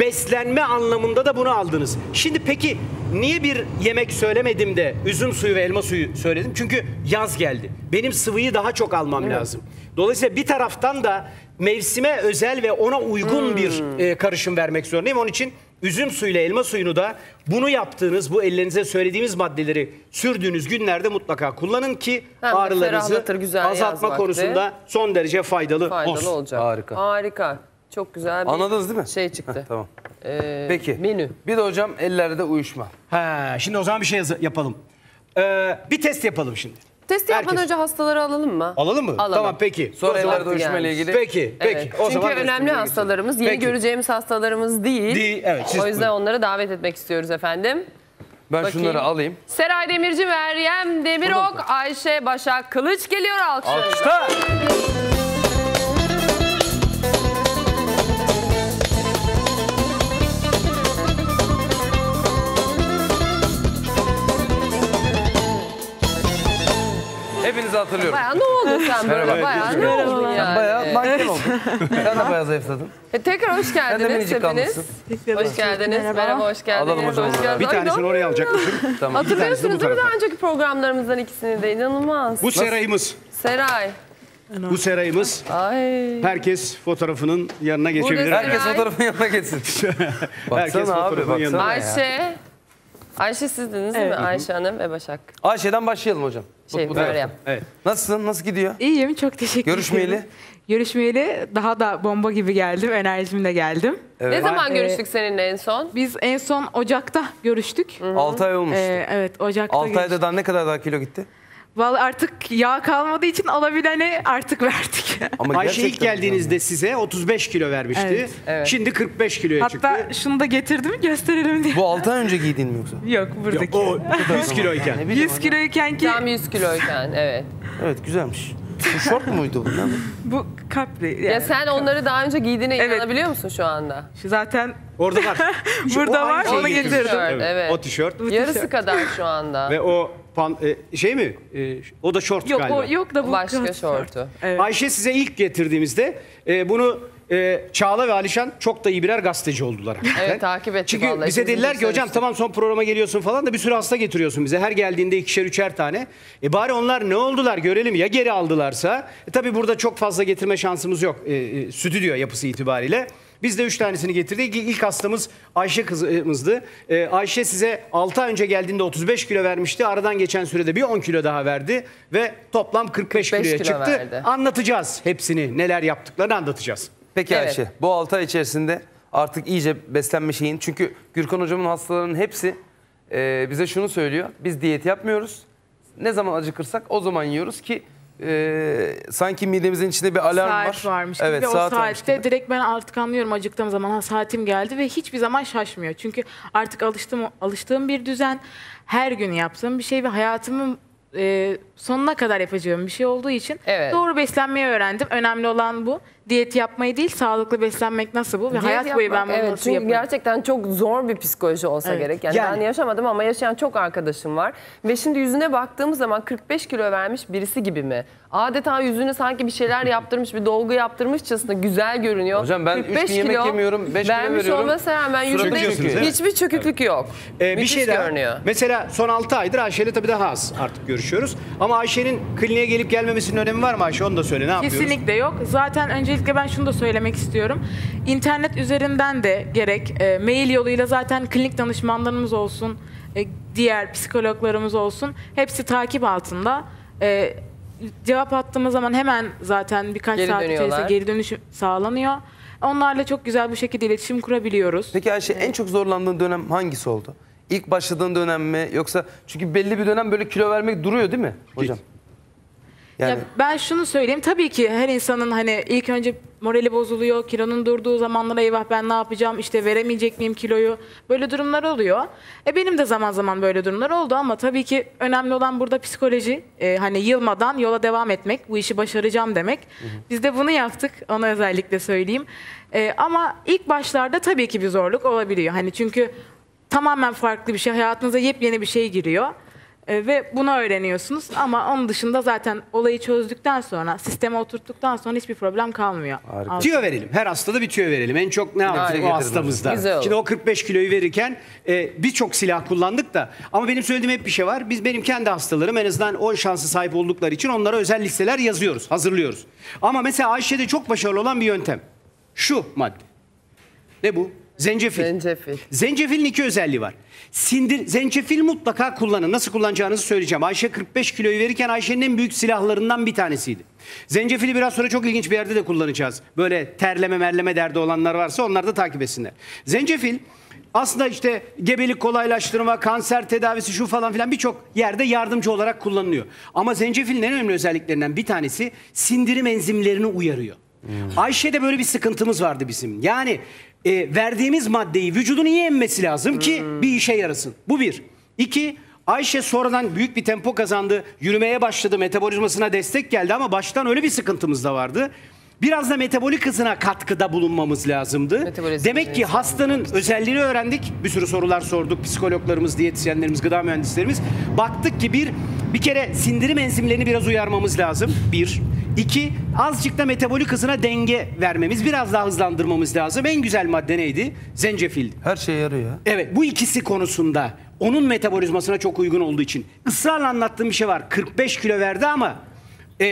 Beslenme anlamında da bunu aldınız. Şimdi peki niye bir yemek söylemedim de üzüm suyu ve elma suyu söyledim? Çünkü yaz geldi. Benim sıvıyı daha çok almam lazım. Dolayısıyla bir taraftan da mevsime özel ve ona uygun bir e, karışım vermek zorundayım. Onun için üzüm suyu ile elma suyunu da bunu yaptığınız, bu ellerinize söylediğimiz maddeleri sürdüğünüz günlerde mutlaka kullanın ki Hem ağrılarınızı azaltma konusunda son derece faydalı, Faydalı olsun. olacak. Harika. Harika. Çok güzel bir Anladınız değil mi? şey çıktı. Heh, tamam. Ee, Peki. Menü. Bir de hocam ellerde uyuşma. Ha, şimdi o zaman bir şey yaz- yapalım. Ee, bir test yapalım şimdi. Test yapmadan Herkes- önce hastaları alalım mı? Alalım mı? Alalım. Tamam peki. Sonra O zaman- ellerde uyuşma ile ilgili. Peki, peki. Evet. O Çünkü zaman önemli hastalarımız, yeni Peki. göreceğimiz hastalarımız değil. Değil, evet, siz o yüzden buyurun. onları davet etmek istiyoruz efendim. Ben Bakayım. şunları alayım. Seray Demirci, Meryem Demirok, Ayşe Başak Kılıç geliyor alkışlarınızla. Alkışlar. Hatırlıyorum. Baya ne oldun sen böyle? Merhaba. Baya ne oldun yani? Bayağı manken oldun. Sen de bayağı zayıfladın. E, tekrar hoş Sen de geldiniz minicik hepiniz. kalmışsın. Hoş geldiniz. Merhaba. hoş geldiniz. Alalım hocam Hoş geldiniz. Bir tanesini ne- oraya alacakmışım. Tamam. Hatırlıyorsunuz değil mi daha önceki programlarımızdan ikisini de? İnanılmaz. Bu serayımız. Seray. Bu serayımız. Ay. Herkes fotoğrafının yanına geçebilir. Herkes fotoğrafın yanına geçsin. Herkes fotoğrafın yanına. Ayşe. Ayşe sizdiniz değil mi? Ayşe Hanım ve Başak. Ayşe'den başlayalım hocam. Şey bu böyle. Evet. Nasılsın? Nasıl gidiyor? İyiyim çok teşekkür Görüşmeyeli? ederim. Görüşmeyeli daha da bomba gibi geldim. Enerjimle geldim. Ne zaman Ee, görüştük seninle en son? Biz en son Ocak'ta görüştük. 6 ay olmuş. Ee, evet Ocak'ta 6 ayda daha ne kadar daha kilo gitti? Vallahi artık yağ kalmadığı için alabileni artık verdik. Ama Ayşe ilk gerçekten geldiğinizde size 35 kilo vermişti. Evet, evet. Şimdi 45 kiloya çıktı. Hatta şunu da getirdim gösterelim diye. Bu 6 ay önce giydiğin mi yoksa? Yok buradaki. O 100 kiloyken. 100 kiloyken ki Tam 100 kiloyken evet. Evet güzelmiş. Bu şort muydu bu? Ne bu? bu kaplı. Yani. Ya sen onları daha önce giydiğine Evet. inanabiliyor musun şu anda? Şu zaten Orada var. Burada var, onu getirmiş. getirdim. Evet, evet. O tişört Yarısı tişört. kadar şu anda. ve o pan, e, şey mi? E, o da şort yok galiba. o yok da bu Başka şortu. Evet. Ayşe size ilk getirdiğimizde e, bunu e, Çağla ve Alişan çok da iyi birer gazeteci oldular. hakikaten. Evet, takip ettik Çünkü vallahi. bize dediler ki hocam çalıştık." tamam son programa geliyorsun falan da bir sürü hasta getiriyorsun bize. Her geldiğinde ikişer üçer tane. E bari onlar ne oldular görelim ya geri aldılarsa. E, tabii burada çok fazla getirme şansımız yok e, e, stüdyo yapısı itibariyle. Biz de üç tanesini getirdik. İlk hastamız Ayşe kızımızdı. E, Ayşe size 6 ay önce geldiğinde 35 kilo vermişti. Aradan geçen sürede bir 10 kilo daha verdi. Ve toplam 45, 45 kiloya kilo çıktı. verdi. Anlatacağız hepsini. Neler yaptıklarını anlatacağız. Peki Evet. Ayşe bu 6 ay içerisinde artık iyice beslenme şeyin. Çünkü Gürkan hocamın hastalarının hepsi e, bize şunu söylüyor. Biz diyet yapmıyoruz. Ne zaman acıkırsak o zaman yiyoruz ki e, sanki midemizin içinde bir alarm saat var. varmış gibi Evet ve o saat varmış saatte direkt ben artık anlıyorum acıktığım zaman ha, saatim geldi ve hiçbir zaman şaşmıyor. Çünkü artık alıştığım alıştığım bir düzen, her gün yaptığım bir şey ve hayatımın e, sonuna kadar yapacağım bir şey olduğu için Evet. doğru beslenmeyi öğrendim. Önemli olan bu. Diyet yapmayı değil, sağlıklı beslenmek nasıl bu ve Diyet hayat boyu ben yapmak, bunu evet, nasıl çünkü yaparım? gerçekten çok zor bir psikoloji olsa Evet. gerek. Yani, Yani- ben yaşamadım ama yaşayan çok arkadaşım var. Ve şimdi yüzüne baktığımız zaman 45 kilo vermiş birisi gibi mi? Adeta yüzüne sanki bir şeyler yaptırmış, bir dolgu yaptırmışçasına güzel görünüyor. Hocam ben üç gün yemek yemiyorum, beş kilo vermiş veriyorum. olmasına rağmen yüzünde hiçbir çöküklük yok. Ee, bir şey daha. görünüyor. Mesela son 6 aydır Ayşe'yle tabii daha az artık görüşüyoruz. Ama Ayşe'nin kliniğe gelip gelmemesinin önemi var mı Ayşe? Onu da söyle. Ne yapıyoruz? Kesinlikle yok. Zaten öncelikle ben şunu da söylemek istiyorum. İnternet üzerinden de gerek e, mail yoluyla zaten klinik danışmanlarımız olsun, e, diğer psikologlarımız olsun hepsi takip altında. E, cevap attığımız zaman hemen zaten birkaç Geri saat dönüyorlar. içerisinde geri dönüş sağlanıyor. Onlarla çok güzel bu şekilde iletişim kurabiliyoruz. Peki Ayşe en çok zorlandığın dönem hangisi oldu? İlk başladığın dönem mi yoksa çünkü belli bir dönem böyle kilo vermek duruyor değil mi hocam? Yani Ya ben şunu söyleyeyim tabii ki her insanın hani ilk önce morali bozuluyor, kilonun durduğu zamanlara eyvah ben ne yapacağım işte veremeyecek miyim kiloyu böyle durumlar oluyor. E benim de zaman zaman böyle durumlar oldu ama tabii ki önemli olan burada psikoloji E, hani yılmadan yola devam etmek bu işi başaracağım demek. Biz de bunu yaptık onu özellikle söyleyeyim. E, ama ilk başlarda tabii ki bir zorluk olabiliyor hani çünkü tamamen farklı bir şey hayatınıza yepyeni bir şey giriyor. E, ve bunu öğreniyorsunuz ama onun dışında zaten olayı çözdükten sonra, sisteme oturttuktan sonra hiçbir problem kalmıyor. Harika. Tüyo verelim. Her hastada bir tüyo verelim. En çok ne yaptık o hastamızda? Güzel. Şimdi o 45 kiloyu verirken e, birçok silah kullandık da ama benim söylediğim hep bir şey var. Biz benim kendi hastalarım en azından o şansı sahip oldukları için onlara özel listeler yazıyoruz, hazırlıyoruz. Ama mesela Ayşe'de çok başarılı olan bir yöntem. Şu madde. Ne bu? Zencefil. Zencefil. Zencefilin iki özelliği var. Sindir, zencefil mutlaka kullanın. Nasıl kullanacağınızı söyleyeceğim. Ayşe 45 kiloyu verirken Ayşe'nin en büyük silahlarından bir tanesiydi. Zencefili biraz sonra çok ilginç bir yerde de kullanacağız. Böyle terleme merleme derdi olanlar varsa onlar da takip etsinler. Zencefil aslında işte gebelik kolaylaştırma, kanser tedavisi şu falan filan birçok yerde yardımcı olarak kullanılıyor. Ama zencefilin en önemli özelliklerinden bir tanesi sindirim enzimlerini uyarıyor. Ayşe'de böyle bir sıkıntımız vardı bizim. Yani e, verdiğimiz maddeyi vücudun iyi emmesi lazım ki bir işe yarasın. Bu bir. İki, Ayşe sonradan büyük bir tempo kazandı. Yürümeye başladı. Metabolizmasına destek geldi ama baştan öyle bir sıkıntımız da vardı. Biraz da metabolik hızına katkıda bulunmamız lazımdı. Metabolizma Demek ki hastanın özelliğini öğrendik. Bir sürü sorular sorduk. Psikologlarımız, diyetisyenlerimiz, gıda mühendislerimiz. Baktık ki bir, bir kere sindirim enzimlerini biraz uyarmamız lazım. Bir. İki, azıcık da metabolik hızına denge vermemiz, biraz daha hızlandırmamız lazım. En güzel madde neydi? Zencefil. her şey yarıyor ya. Evet bu ikisi konusunda onun metabolizmasına çok uygun olduğu için ısrarla anlattığım bir şey var. 45 kilo verdi ama e,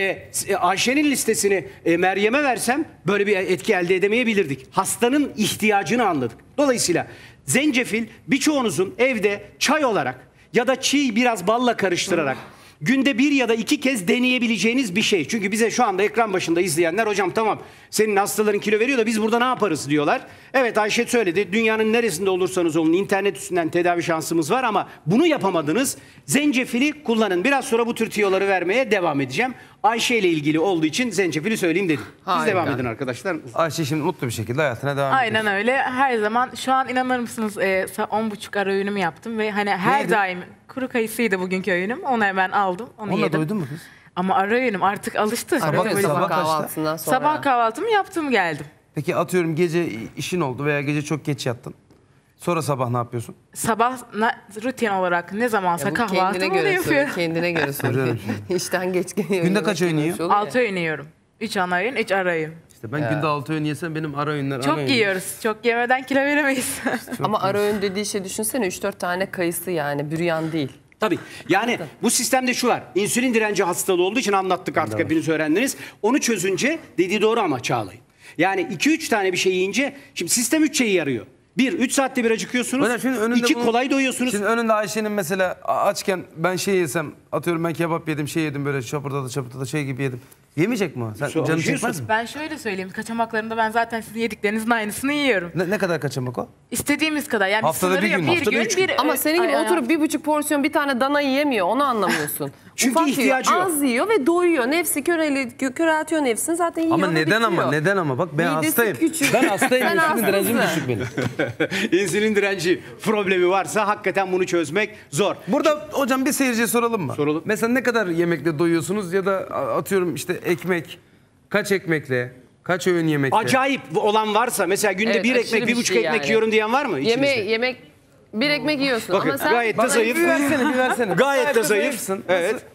e, Ayşe'nin listesini e, Meryem'e versem böyle bir etki elde edemeyebilirdik. Hastanın ihtiyacını anladık. Dolayısıyla zencefil birçoğunuzun evde çay olarak ya da çiğ biraz balla karıştırarak Günde bir ya da iki kez deneyebileceğiniz bir şey. Çünkü bize şu anda ekran başında izleyenler hocam tamam senin hastaların kilo veriyor da biz burada ne yaparız diyorlar. Evet Ayşe söyledi dünyanın neresinde olursanız olun internet üstünden tedavi şansımız var ama bunu yapamadınız. Zencefili kullanın. Biraz sonra bu tür tiyoları vermeye devam edeceğim. Ayşe ile ilgili olduğu için zencefili söyleyeyim dedim. Siz Harika. devam edin arkadaşlar. Ayşe şimdi mutlu bir şekilde hayatına devam ediyor. Aynen öyle. Her zaman şu an inanır mısınız e, sa- 10.30 ara öğünümü yaptım ve hani her Neydi? daim kuru kayısıydı bugünkü öğünüm. Onu hemen aldım. Onu, Onu da yedim. duydun mu kız? Ama ara öğünüm artık alıştı. Sabah- Böyle- sabah sabah kaçta? kahvaltısından sonra. sabah kahvaltımı yaptım geldim. Peki atıyorum gece işin oldu veya gece çok geç yattın. Sonra sabah ne yapıyorsun? Sabah na- rutin olarak ne zamansa Ya kahvaltımı onu göre yapıyorum. kendine göre. Soruyorum İşten geç geliyor. Günde kaç öğün yiyor? Altı öğün yiyorum. Üç ana öğün, üç ara öğün. İşte ben günde 6 öğün yesem benim ara öğünler ana Çok öğün. yiyoruz. Çok yemeden kilo veremeyiz. Ama ara öğün dediği şey düşünsene 3-4 tane kayısı yani büryan değil. Tabii. Yani bu sistemde şu var. İnsülin direnci hastalığı olduğu için anlattık artık hepiniz öğrendiniz. Onu çözünce dediği doğru ama Çağlay'ın. Yani 2-3 tane bir şey yiyince şimdi sistem 3 şeyi yarıyor. Bir, 3 saatte bir acıkıyorsunuz. Hocam şimdi önünde İki, bunu- kolay doyuyorsunuz. Şimdi önünde Ayşe'nin mesela a- açken ben şey yesem atıyorum ben kebap yedim şey yedim böyle çapırdadı çapırdadı şey gibi yedim. Yemeyecek mi o? Sen canın alışıyorsun. çekmez mi? ben şöyle söyleyeyim. Kaçamaklarında ben zaten sizin yediklerinizin aynısını yiyorum. Ne, ne kadar kaçamak o? İstediğimiz kadar. Yani Haftada sınırı bir gün? Bir Haftada gün, üç gün. bir Ama senin gibi ay- oturup bir buçuk porsiyon bir tane dana yiyemiyor onu anlamıyorsun. Çünkü Ufak yiyor, ihtiyacı yok. Az yiyor ve doyuyor. Nefsi köreli, köreltiyor nefsini zaten yiyor Ama ve neden ama bitiyor. neden ama bak ben Midesi hastayım. küçük. Ben hastayım. Sen İnsülin direncim düşük benim. İnsülin direnci problemi varsa hakikaten bunu çözmek zor. Burada hocam bir seyirciye soralım mı? Soralım. Mesela ne kadar yemekle doyuyorsunuz ya da a- atıyorum işte ekmek kaç ekmekle kaç öğün yemekle? Acayip olan varsa mesela günde Evet, bir aşırı ekmek, bir bir buçuk şey ekmek yani. yiyorum diyen var mı Yeme, içinizde? yemek bir ekmek yiyorsun Bakın, ama sen gayet de zayıf. Bir versene bir versene. Gayet de zayıf. zayıfsın. Evet. Nasıl?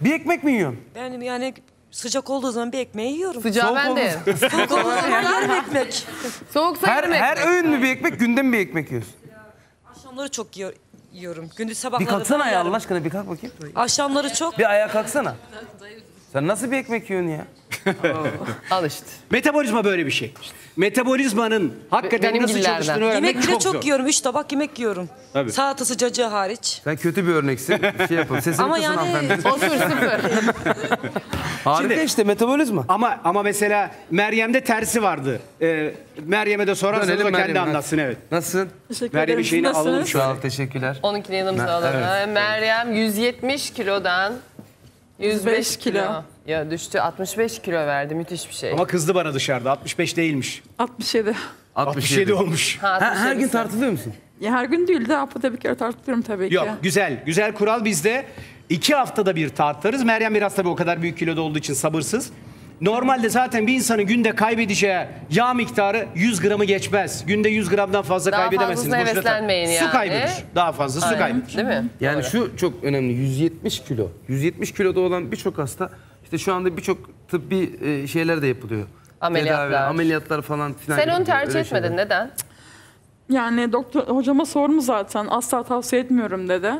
Bir ekmek mi yiyorsun? Ben yani sıcak olduğu zaman bir ekmeği yiyorum. Sıcağı Soğuk ben de. Soğuk olduğu zaman yarım ekmek. Soğuk Her, sayarım her öğün mü bir ekmek günde mi bir ekmek yiyorsun? Akşamları çok yiyor, yiyorum. Gündüz Bir sabahları kalksana da ya. Allah aşkına bir kalk bakayım. Akşamları çok. Bir ayağa kalksana. Sen nasıl bir ekmek yiyorsun ya? Al işte. Metabolizma böyle bir şey. Metabolizmanın hakikaten Benim nasıl gillerden. çalıştığını öğrenmek Yemek bile çok, çok, zor. yiyorum. Üç tabak yemek yiyorum. Tabii. Salatası cacığı hariç. Sen kötü bir örneksin. Bir şey yapalım. Sesini Ama kısın yani- hanımefendi. Sıfır. Harika Şimdi- işte metabolizma. Ama ama mesela Meryem'de tersi vardı. Ee, Meryem'e de sorarsanız Dönelim o kendi Meryem'e. anlatsın evet. Nasılsın? Teşekkür Meryem'in ederim. şeyini alalım nasılsınız? şöyle. Sağ ol teşekkürler. Onunkini yanımıza alalım. Meryem 170 kilodan 105 105 kilo. Ya düştü 65 kilo verdi müthiş bir şey. Ama kızdı bana dışarıda 65 değilmiş. 67. 67 olmuş. Ha, Ha, her 67 gün ise. tartılıyor musun? Ya her gün değil de haftada bir kere tartıyorum tabii ki. Yok güzel. Güzel kural bizde. iki haftada bir tartarız. Meryem biraz tabii o kadar büyük kiloda olduğu için sabırsız. Normalde zaten bir insanın günde kaybedeceği yağ miktarı 100 gramı geçmez. Günde 100 gramdan fazla Daha kaybedemezsiniz. Boşuna tar- heveslenmeyin Su yani. kaybeder. Daha fazla su Aynen. kaybeder. Değil mi? Yani şu çok önemli. 170 kilo. 170 kiloda olan birçok hasta işte şu anda birçok tıbbi e, şeyler de yapılıyor. Ameliyatlar. Tedavi, ameliyatlar falan filan. Sen onu tercih öyle etmedin. şeyler. Neden? Yani doktor hocama sordum zaten. Asla tavsiye etmiyorum dedi.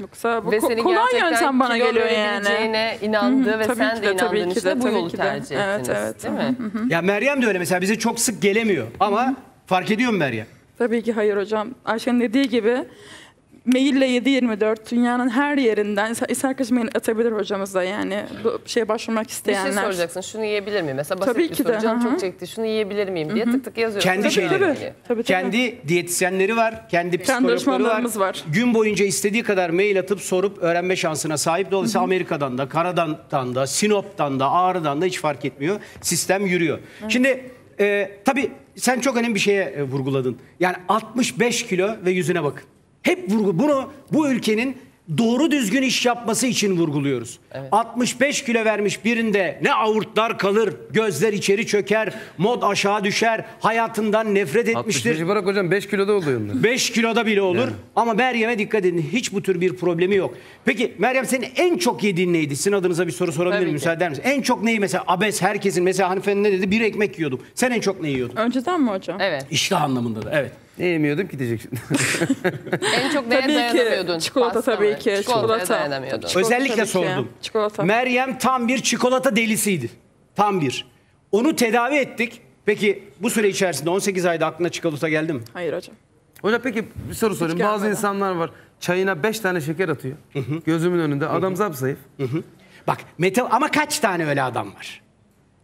Yoksa bu Ve ko- senin kolay yöntem bana kilo geliyor yani. inandığı Hı hı, ve tabii sen ki de de, tabii inandığın ki için de, bu yolu de. tercih Evet, ettiniz. evet. Değil mi? Ya Meryem de öyle mesela bize çok sık gelemiyor. Ama fark ediyor mu Meryem? Tabii ki hayır hocam. Ayşe'nin dediği gibi maille 7-24 dünyanın her yerinden is- herkes mail atabilir hocamıza yani bu şeye başvurmak Bir isteyenler. şey soracaksın. Şunu yiyebilir miyim? Mesela basit Tabii bir ki soru. de, Canım hı hı. çok çekti. Şunu yiyebilir miyim diye tık tık yazıyorsun. Kendi Tabii, şeyleri. tabii. Tabii, tabii. Kendi diyetisyenleri var, kendi psikologları var. var. Gün boyunca istediği kadar mail atıp sorup öğrenme şansına sahip. Dolayısıyla Amerika'dan da, Karadan'dan da, Sinop'tan da, Ağrı'dan da hiç fark etmiyor. Sistem yürüyor. Şimdi e, tabii sen çok önemli bir şeye e, vurguladın. Yani 65 kilo ve yüzüne bakın. Hep vurgu bunu bu ülkenin doğru düzgün iş yapması için vurguluyoruz. 65 kilo vermiş birinde ne avurtlar kalır, gözler içeri çöker, mod aşağı düşer, hayatından nefret etmiştir. 65'i bırak hocam 5 kiloda oluyor onlar. 5 kiloda bile olur. Ama Meryem'e dikkat edin. Hiç bu tür bir problemi yok. Peki Meryem senin en çok yediğin neydi? Sizin adınıza bir soru sorabilir miyim? Müsaade eder misin? En çok neyi mesela abes herkesin mesela hanımefendi ne dedi? Bir ekmek yiyordum. Sen en çok ne yiyordun? Önceden mi hocam? Evet. İştah anlamında da evet. Ne yemiyordum ki diyeceksin. En çok neye Tabii ki. dayanamıyordun? Çikolata Pasta tabii mı? ki, Çikolataya çikolata. dayanamıyordun. Çikolata Özellikle tabii ki. sordum. Çikolata. Meryem tam bir çikolata delisiydi. Tam bir. Onu tedavi ettik. Peki bu süre içerisinde 18 ayda aklına çikolata geldi mi? Hayır hocam. Hocam peki bir soru sorayım. Bazı gelmedi. insanlar var çayına 5 tane şeker atıyor. Gözümün önünde. Adam zayıf. Bak meta ama kaç tane öyle adam var?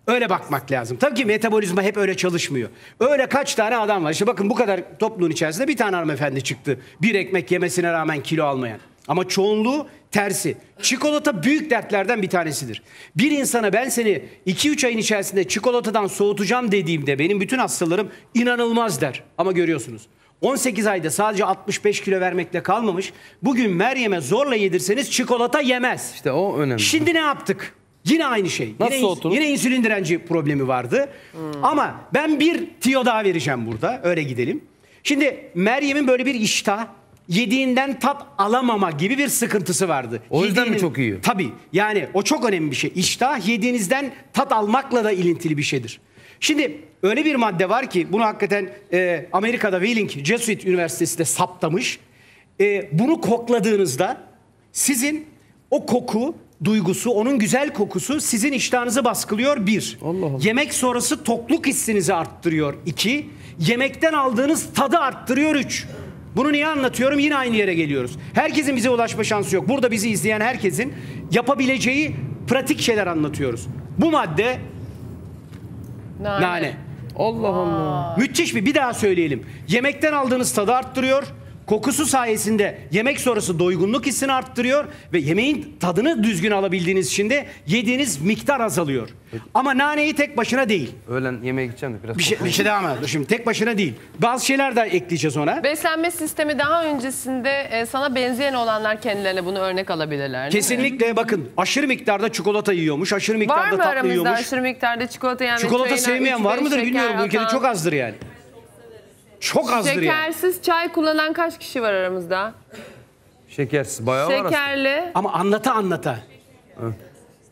Öyle bakmak lazım. Tabii ki metabolizma hep öyle çalışmıyor. Öyle kaç tane adam var. İşte bakın bu kadar topluluğun içerisinde bir tane hanımefendi çıktı. Bir ekmek yemesine rağmen kilo almayan. Ama çoğunluğu tersi. Çikolata büyük dertlerden bir tanesidir. Bir insana ben seni 2-3 ayın içerisinde çikolatadan soğutacağım dediğimde benim bütün hastalarım inanılmaz der. Ama görüyorsunuz 18 ayda sadece 65 kilo vermekle kalmamış. Bugün Meryem'e zorla yedirseniz çikolata yemez. İşte o önemli. Şimdi ne yaptık? Yine aynı şey. Nasıl yine, soğuttunuz? yine insülin direnci problemi vardı. Ama ben bir tiyo daha vereceğim burada. Öyle gidelim. Şimdi Meryem'in böyle bir iştah, yediğinden tat alamama gibi bir sıkıntısı vardı. O yüzden mi Yediğinin- çok yiyor? Tabii. Yani o çok önemli bir şey. İştah yediğinizden tat almakla da ilintili bir şeydir. Şimdi öyle bir madde var ki bunu hakikaten e, Amerika'da Wheeling Jesuit Üniversitesi de saptamış. E, bunu kokladığınızda sizin o koku duygusu, onun güzel kokusu sizin iştahınızı baskılıyor bir. Yemek sonrası tokluk hissinizi arttırıyor iki. Yemekten aldığınız tadı arttırıyor üç. Bunu niye anlatıyorum? Yine aynı yere geliyoruz. Herkesin bize ulaşma şansı yok. Burada bizi izleyen herkesin yapabileceği pratik şeyler anlatıyoruz. Bu madde nane. Allah Allah. Müthiş bir bir daha söyleyelim. Yemekten aldığınız tadı arttırıyor. Kokusu sayesinde yemek sonrası doygunluk hissini arttırıyor ve yemeğin tadını düzgün alabildiğiniz için de yediğiniz miktar azalıyor. Ama naneyi tek başına değil. Öğlen yemeğe gideceğim de biraz. Bir şey, bir şey daha ama şimdi tek başına değil. Bazı şeyler daha ekleyeceğiz ona. Beslenme sistemi daha öncesinde e, sana benzeyen olanlar kendilerine bunu örnek alabilirler. değil mi? Kesinlikle bakın aşırı miktarda çikolata yiyormuş, aşırı Var miktarda mı tatlı aramızda yiyormuş. aşırı miktarda çikolata yani Çikolata sevmeyen var mıdır bilmiyorum. Bu ülkede çok azdır yani. Çok azdır yani. Şekersiz çay kullanan kaç kişi var aramızda? Şekersiz bayağı var aslında. Şekerli. Ama anlata anlata.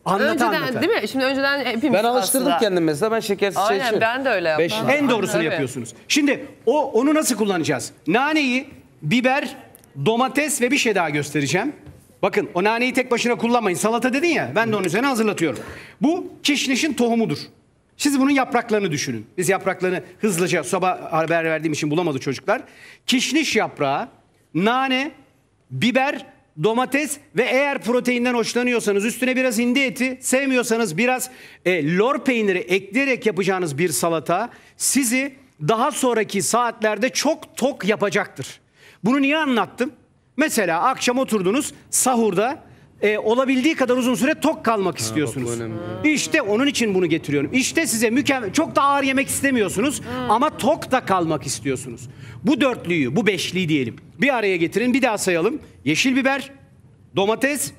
Anlata önceden anlata. değil mi? Şimdi önceden hepimiz Ben alıştırdım aslında. kendimi mesela ben şekersiz çay Aynen içiyorum. ben de öyle. Beş En doğrusunu Tabii. yapıyorsunuz. Şimdi o onu nasıl kullanacağız? Naneyi, biber, domates ve bir şey daha göstereceğim. Bakın o naneyi tek başına kullanmayın. Salata dedin ya ben de onun üzerine hazırlatıyorum. Bu kişnişin tohumudur. Siz bunun yapraklarını düşünün. Biz yapraklarını hızlıca sabah haber verdiğim için bulamadı çocuklar. Kişniş yaprağı, nane, biber, domates ve eğer proteinden hoşlanıyorsanız üstüne biraz hindi eti, sevmiyorsanız biraz e, lor peyniri ekleyerek yapacağınız bir salata sizi daha sonraki saatlerde çok tok yapacaktır. Bunu niye anlattım? Mesela akşam oturdunuz sahurda e, olabildiği kadar uzun süre tok kalmak istiyorsunuz. İşte onun için bunu getiriyorum. İşte size mükemmel, çok da ağır yemek istemiyorsunuz ama tok da kalmak istiyorsunuz. Bu dörtlüyü, bu beşliyi diyelim. Bir araya getirin, bir daha sayalım. Yeşil biber, domates,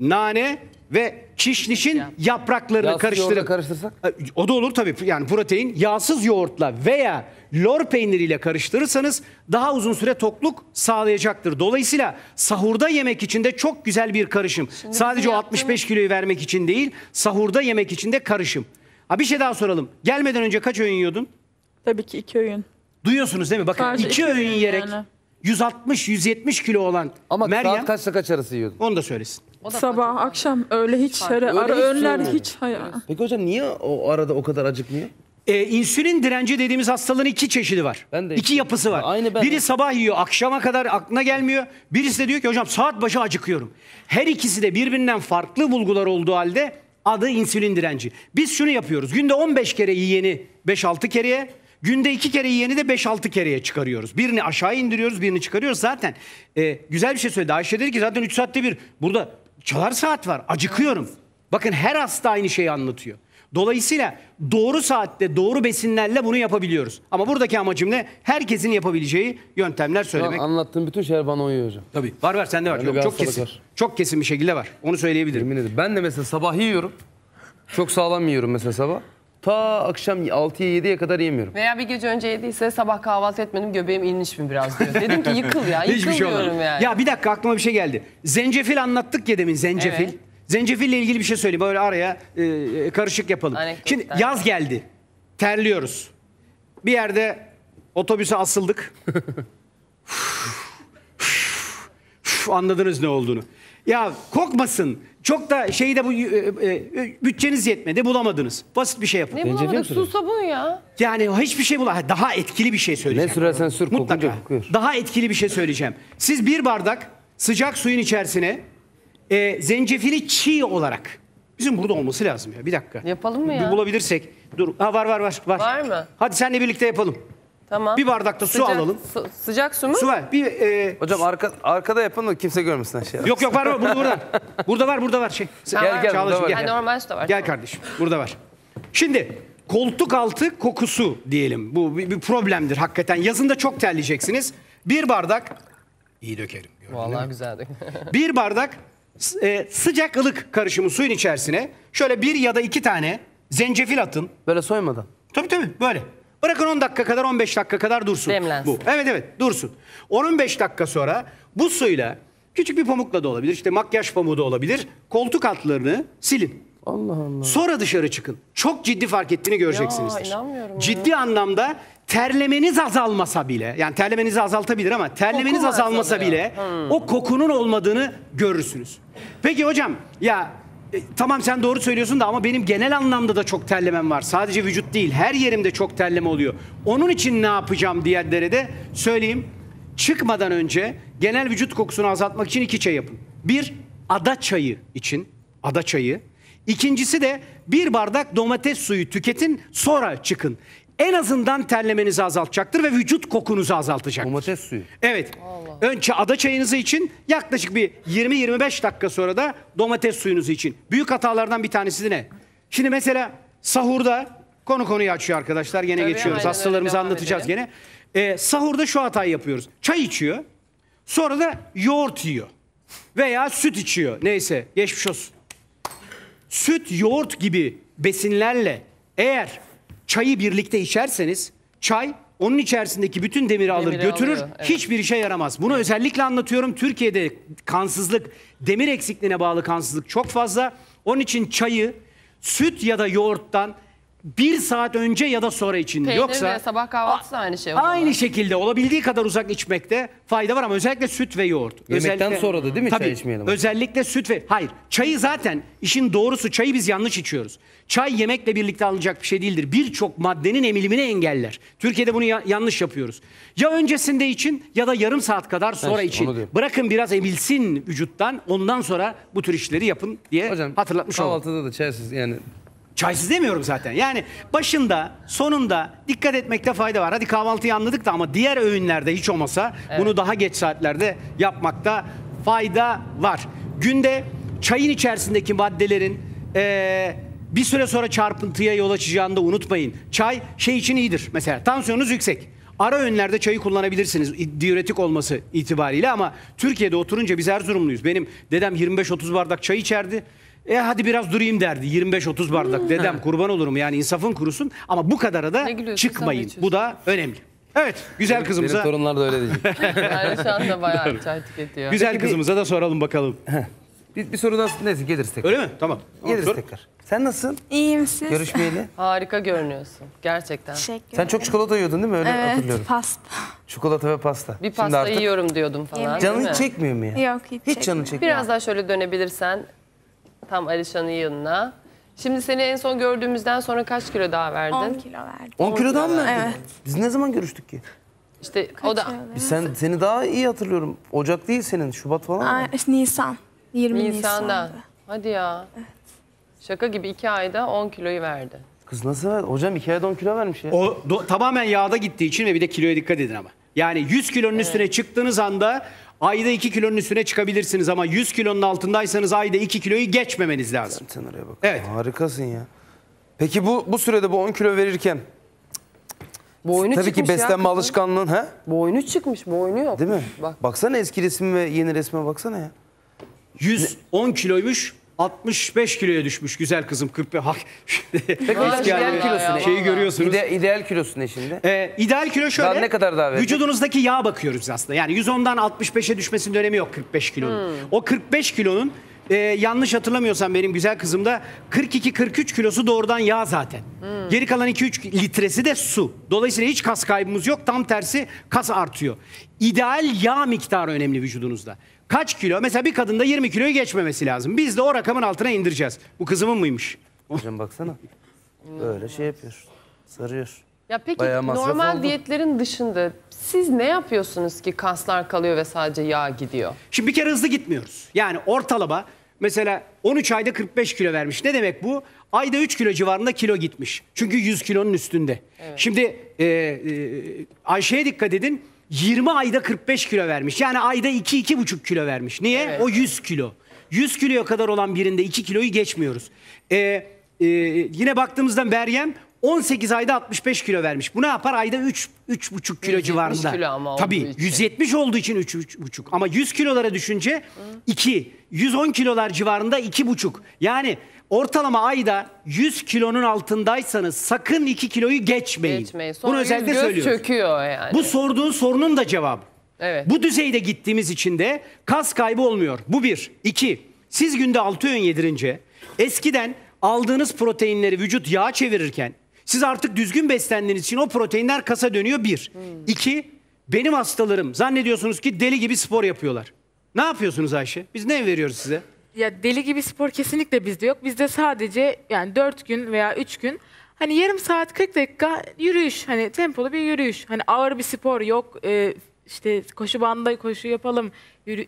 nane ve kişnişin yapraklarını Yağsız karıştırıp karıştırsak? e, O da olur tabii. Yani protein yağsız yoğurtla veya lor peyniriyle karıştırırsanız daha uzun süre tokluk sağlayacaktır. Dolayısıyla sahurda yemek için de çok güzel bir karışım. Sadece o bizim 65 kiloyu vermek için değil, sahurda yemek için de karışım. Ha bir şey daha soralım. Gelmeden önce kaç öğün yiyordun? Tabii ki iki öğün. Duyuyorsunuz değil mi? Bakın Sadece iki iki öğün öğün yiyerek yani. 160-170 kilo olan Ama Meryem saat kaçta kaç arası yiyordun? onu da söylesin. Sabah, akşam, öğle hiç. Öyle, Öyle ara hiç öğünler sormuyorum. hiç. Hayır. Peki hocam niye o arada o kadar acıkmıyor? Ee, insülin direnci dediğimiz hastalığın iki çeşidi var. Ben de- iki yapısı var. Aynı ben Biri de. sabah yiyor, akşama kadar aklına gelmiyor. Birisi de diyor ki hocam saat başı acıkıyorum. Her ikisi de birbirinden farklı bulgular olduğu halde adı insülin direnci. Biz şunu yapıyoruz. Günde 15 kere yiyeni 5-6 kereye, günde 2 kere yiyeni de 5-6 kereye çıkarıyoruz. Birini aşağı indiriyoruz, birini çıkarıyoruz. Zaten e, güzel bir şey söyledi. Ayşe dedi ki zaten 3 saatte bir burada çalar saat var. Acıkıyorum. Bakın her hasta aynı şeyi anlatıyor. Dolayısıyla doğru saatte doğru besinlerle bunu yapabiliyoruz. Ama buradaki amacım ne? Herkesin yapabileceği yöntemler söylemek. anlattığım bütün şeyler bana uyuyor hocam. Tabii. Var var sende var. Bende Çok, kesin. var. Çok kesin bir şekilde var. Onu söyleyebilirim. Yemin ederim. Ben de mesela sabah yiyorum. Çok sağlam yiyorum mesela sabah. Ta akşam 6'ya 7'ye kadar yemiyorum. Veya bir gece önce yediyse sabah kahvaltı etmedim göbeğim inmiş mi biraz diyor. Dedim ki yıkıl ya Hiçbir yıkıl şey olmadı. yani. Ya bir dakika aklıma bir şey geldi. Zencefil anlattık ya demin zencefil. Evet. Zencefille ilgili bir şey söyleyeyim. Böyle araya e, karışık yapalım. Anekdot Şimdi yaz geldi. Terliyoruz. Bir yerde otobüse asıldık. Anladınız ne olduğunu. Ya kokmasın. Çok da şeyde bu e, e, bütçeniz yetmedi bulamadınız. Basit bir şey yapın. Ne bulamadık? Su sabun ya. Yani hiçbir şey bulamam. Daha etkili bir şey söyleyeceğim. Ne sürersen sür, kokunca Mutlaka. kokuyor. Daha etkili bir şey söyleyeceğim. Siz bir bardak sıcak suyun içerisine e, zencefili çiğ olarak. Bizim burada olması lazım ya. Bir dakika. Yapalım mı Bir ya? bulabilirsek. Dur. Ha var var var. Var, Var mı? Hadi senle birlikte yapalım. Tamam. Bir bardakta su Sıcak- alalım. su- sıcak su mu? Su var. Bir e, Hocam arka, arkada yapın da kimse görmesin aşağıya. Yok yok var var burada burada. Burada var burada var şey. Gel, gel, Çağla'cığım, burada var. Ha, normal su da var. Gel kardeşim burada var. Şimdi koltuk altı kokusu diyelim. Bu bir, bir problemdir hakikaten. Yazında çok terleyeceksiniz. Bir bardak iyi dökerim. gördün mi? Vallahi güzeldi. Bir bardak s- e, sıcak ılık karışımı suyun içerisine şöyle bir ya da iki tane zencefil atın. Böyle soymadan. Tabii tabii böyle. Bırakın 10 dakika kadar 15 dakika kadar dursun. Demlensin. Bu. Evet evet dursun. 10-15 dakika sonra bu suyla küçük bir pamukla da olabilir. işte makyaj pamuğu da olabilir. Koltuk altlarını silin. Allah Allah. Sonra dışarı çıkın. Çok ciddi fark ettiğini göreceksinizdir. ya. Ciddi anlamda terlemeniz azalmasa bile yani terlemenizi azaltabilir ama terlemeniz Koku azalmasa azalıyor? bile o kokunun olmadığını görürsünüz. Peki hocam ya e, tamam sen doğru söylüyorsun da ama benim genel anlamda da çok terlemem var. Sadece vücut değil her yerimde çok terleme oluyor. Onun için ne yapacağım diyenlere de söyleyeyim. Çıkmadan önce genel vücut kokusunu azaltmak için iki çay yapın. Bir ada çayı için ada çayı. İkincisi de bir bardak domates suyu tüketin sonra çıkın. En azından terlemenizi azaltacaktır ve vücut kokunuzu azaltacaktır. Domates suyu. Evet. Önce ada çayınızı için yaklaşık bir 20-25 dakika sonra da domates suyunuzu için. Büyük hatalardan bir tanesi de ne? Şimdi mesela sahurda konu konuyu açıyor arkadaşlar. Gene Tabii, geçiyoruz. aynen devam anlatacağız edelim. gene. Ee, sahurda şu hatayı yapıyoruz. Çay içiyor. Sonra da yoğurt yiyor. Veya süt içiyor. Neyse geçmiş olsun süt, yoğurt gibi besinlerle eğer çayı birlikte içerseniz çay onun içerisindeki bütün demiri alır Demiri götürür. alıyor, evet. Hiçbir işe yaramaz. Bunu özellikle anlatıyorum. Türkiye'de kansızlık, demir eksikliğine bağlı kansızlık çok fazla. Onun için çayı süt ya da yoğurttan bir saat önce ya da sonra için. Peynir Yoksa de sabah kahvaltısı da aynı şey o zaman. Aynı şekilde olabildiği kadar uzak içmekte fayda var ama özellikle süt ve yoğurt. Yemekten sonra da değil mi çay Tabii, içmeyelim? Özellikle süt ve hayır çayı zaten işin doğrusu çayı biz yanlış içiyoruz. Çay yemekle birlikte alınacak bir şey değildir. Birçok maddenin emilimini engeller. Türkiye'de bunu ya- yanlış yapıyoruz. Ya öncesinde için ya da yarım saat kadar sonra işte için. diyorum. Bırakın biraz emilsin vücuttan ondan sonra bu tür işleri yapın diye Hocam hatırlatmış olalım. kahvaltıda da çaysız yani Çaysız demiyorum zaten. Yani başında, sonunda dikkat etmekte fayda var. Hadi kahvaltıyı anladık da ama diğer öğünlerde hiç olmasa bunu daha geç saatlerde yapmakta fayda var. Günde çayın içerisindeki maddelerin eee, bir süre sonra çarpıntıya yol açacağını da unutmayın. Çay şey için iyidir. Mesela tansiyonunuz yüksek. Ara öğünlerde çayı kullanabilirsiniz diüretik olması itibariyle ama Türkiye'de oturunca biz Erzurumluyuz. Benim dedem 25-30 bardak çay içerdi. E hadi biraz durayım derdi. 25-30 bardak. Dedem kurban olurum yani insafın kurusun. Ama bu kadara da Ne gülüyorsun, sen çıkmayın. Bu da önemli. Evet güzel benim kızımıza. torunlar da öyle diyecek. Yani şu anda bayağı çay tüketiyor. Güzel kızımıza da soralım bakalım. bir, bir sorudan neyse geliriz tekrar. Öyle mi? Tamam. Geliriz Sor. tekrar. Sen nasılsın? İyiyim siz. Görüşmeyeli. Harika görünüyorsun. Gerçekten. Teşekkür Sen çok çikolata yiyordun değil mi? Öyle Evet, hatırlıyorum. pasta. Çikolata ve pasta. Bir Şimdi pasta artık yiyorum diyordum falan. değil Canın mi? hiç çekmiyor mu ya? Yok hiç, Hiç canın çekmiyor. Biraz daha şöyle dönebilirsen tam Alişan'ın yanına. Şimdi seni en son gördüğümüzden sonra kaç kilo daha verdin? 10 kilo verdim. 10 kilodan mı? verdin? Evet. Biz ne zaman görüştük ki? İşte o da Kaç Biz sen seni daha iyi hatırlıyorum. Ocak değil senin, Şubat falan. mı? Aa, Nisan. 20 Nisan'da. Nisan'da. Hadi ya. Şaka gibi iki ayda 10 kiloyu verdi. Kız nasıl verdi? Hocam iki ayda 10 kilo vermiş ya. O do- tamamen yağda gittiği için ve bir de kiloya dikkat edin ama. Yani 100 kilonun üstüne çıktığınız anda ayda 2 kilonun üstüne çıkabilirsiniz ama 100 kilonun altındaysanız ayda 2 kiloyu geçmemeniz lazım. Sen oraya bak. Evet. Harikasın ya. Peki bu bu sürede bu 10 kilo verirken Boynu tabii ki çıkmış ya beslenme kızın. alışkanlığın ha? Boynu çıkmış, boynu yok. Değil mi? Bak. Baksana eski resim ve yeni resme baksana ya. 110 kiloymuş 65 kiloya düşmüş güzel kızım 45. Hak. Peki ideal kilosu ne? Şeyi görüyorsunuz. İde, ideal kilosu ne şimdi? Ee, ideal kilo şöyle. Daha ne kadar daha verecek? Vücudunuzdaki yağ bakıyoruz aslında. Yani 110'dan 65'e düşmesinin önemi yok 45 kilonun. Hmm. O 45 kilonun e, yanlış hatırlamıyorsam benim güzel kızımda 42-43 kilosu doğrudan yağ zaten. Hmm. Geri kalan 2-3 litresi de su. Dolayısıyla hiç kas kaybımız yok. Tam tersi kas artıyor. İdeal yağ miktarı önemli vücudunuzda. Kaç kilo? Mesela bir kadında 20 kiloyu geçmemesi lazım. Biz de o rakamın altına indireceğiz. Bu kızımın mıymış? Hocam baksana. Böyle şey yapıyor. Sarıyor. Ya peki Bayağı masraf normal oldu. diyetlerin dışında siz ne yapıyorsunuz ki kaslar kalıyor ve sadece yağ gidiyor? Şimdi bir kere hızlı gitmiyoruz. Yani ortalama mesela 13 ayda 45 kilo vermiş. Ne demek bu? Ayda 3 kilo civarında kilo gitmiş. Çünkü 100 kilonun üstünde. Şimdi e, e, Ayşe'ye dikkat edin. 20 ayda 45 kilo vermiş. Yani ayda 2-2,5 kilo vermiş. Niye? Evet. O 100 kilo. 100 kiloya kadar olan birinde 2 kiloyu geçmiyoruz. E, e, yine baktığımızda Meryem 18 ayda 65 kilo vermiş. Bu ne yapar? Ayda 3 3,5 kilo 170 civarında. kilo ama Tabii için. 170 olduğu için 3,5 ama 100 kilolara düşünce 2. 110 kilolar civarında 2,5. Yani ortalama ayda 100 kilonun altındaysanız sakın 2 kiloyu geçmeyin. Geçmeyin. Sonra Bunu özellikle göz söylüyorum. çöküyor yani. Bu sorduğun sorunun da cevabı. Evet. Bu düzeyde gittiğimiz için de kas kaybı olmuyor. Bu bir. İki, siz günde 6 öğün yedirince eskiden aldığınız proteinleri vücut yağa çevirirken siz artık düzgün beslendiğiniz için o proteinler kasa dönüyor bir. İki, benim hastalarım zannediyorsunuz ki deli gibi spor yapıyorlar. Ne yapıyorsunuz Ayşe? Biz ne veriyoruz size? Ya deli gibi spor kesinlikle bizde yok. Bizde sadece yani 4 gün veya 3 gün hani yarım saat 40 dakika yürüyüş. Hani tempolu bir yürüyüş. Hani ağır bir spor yok. Ee, işte koşu bandında koşu yapalım. Yürü,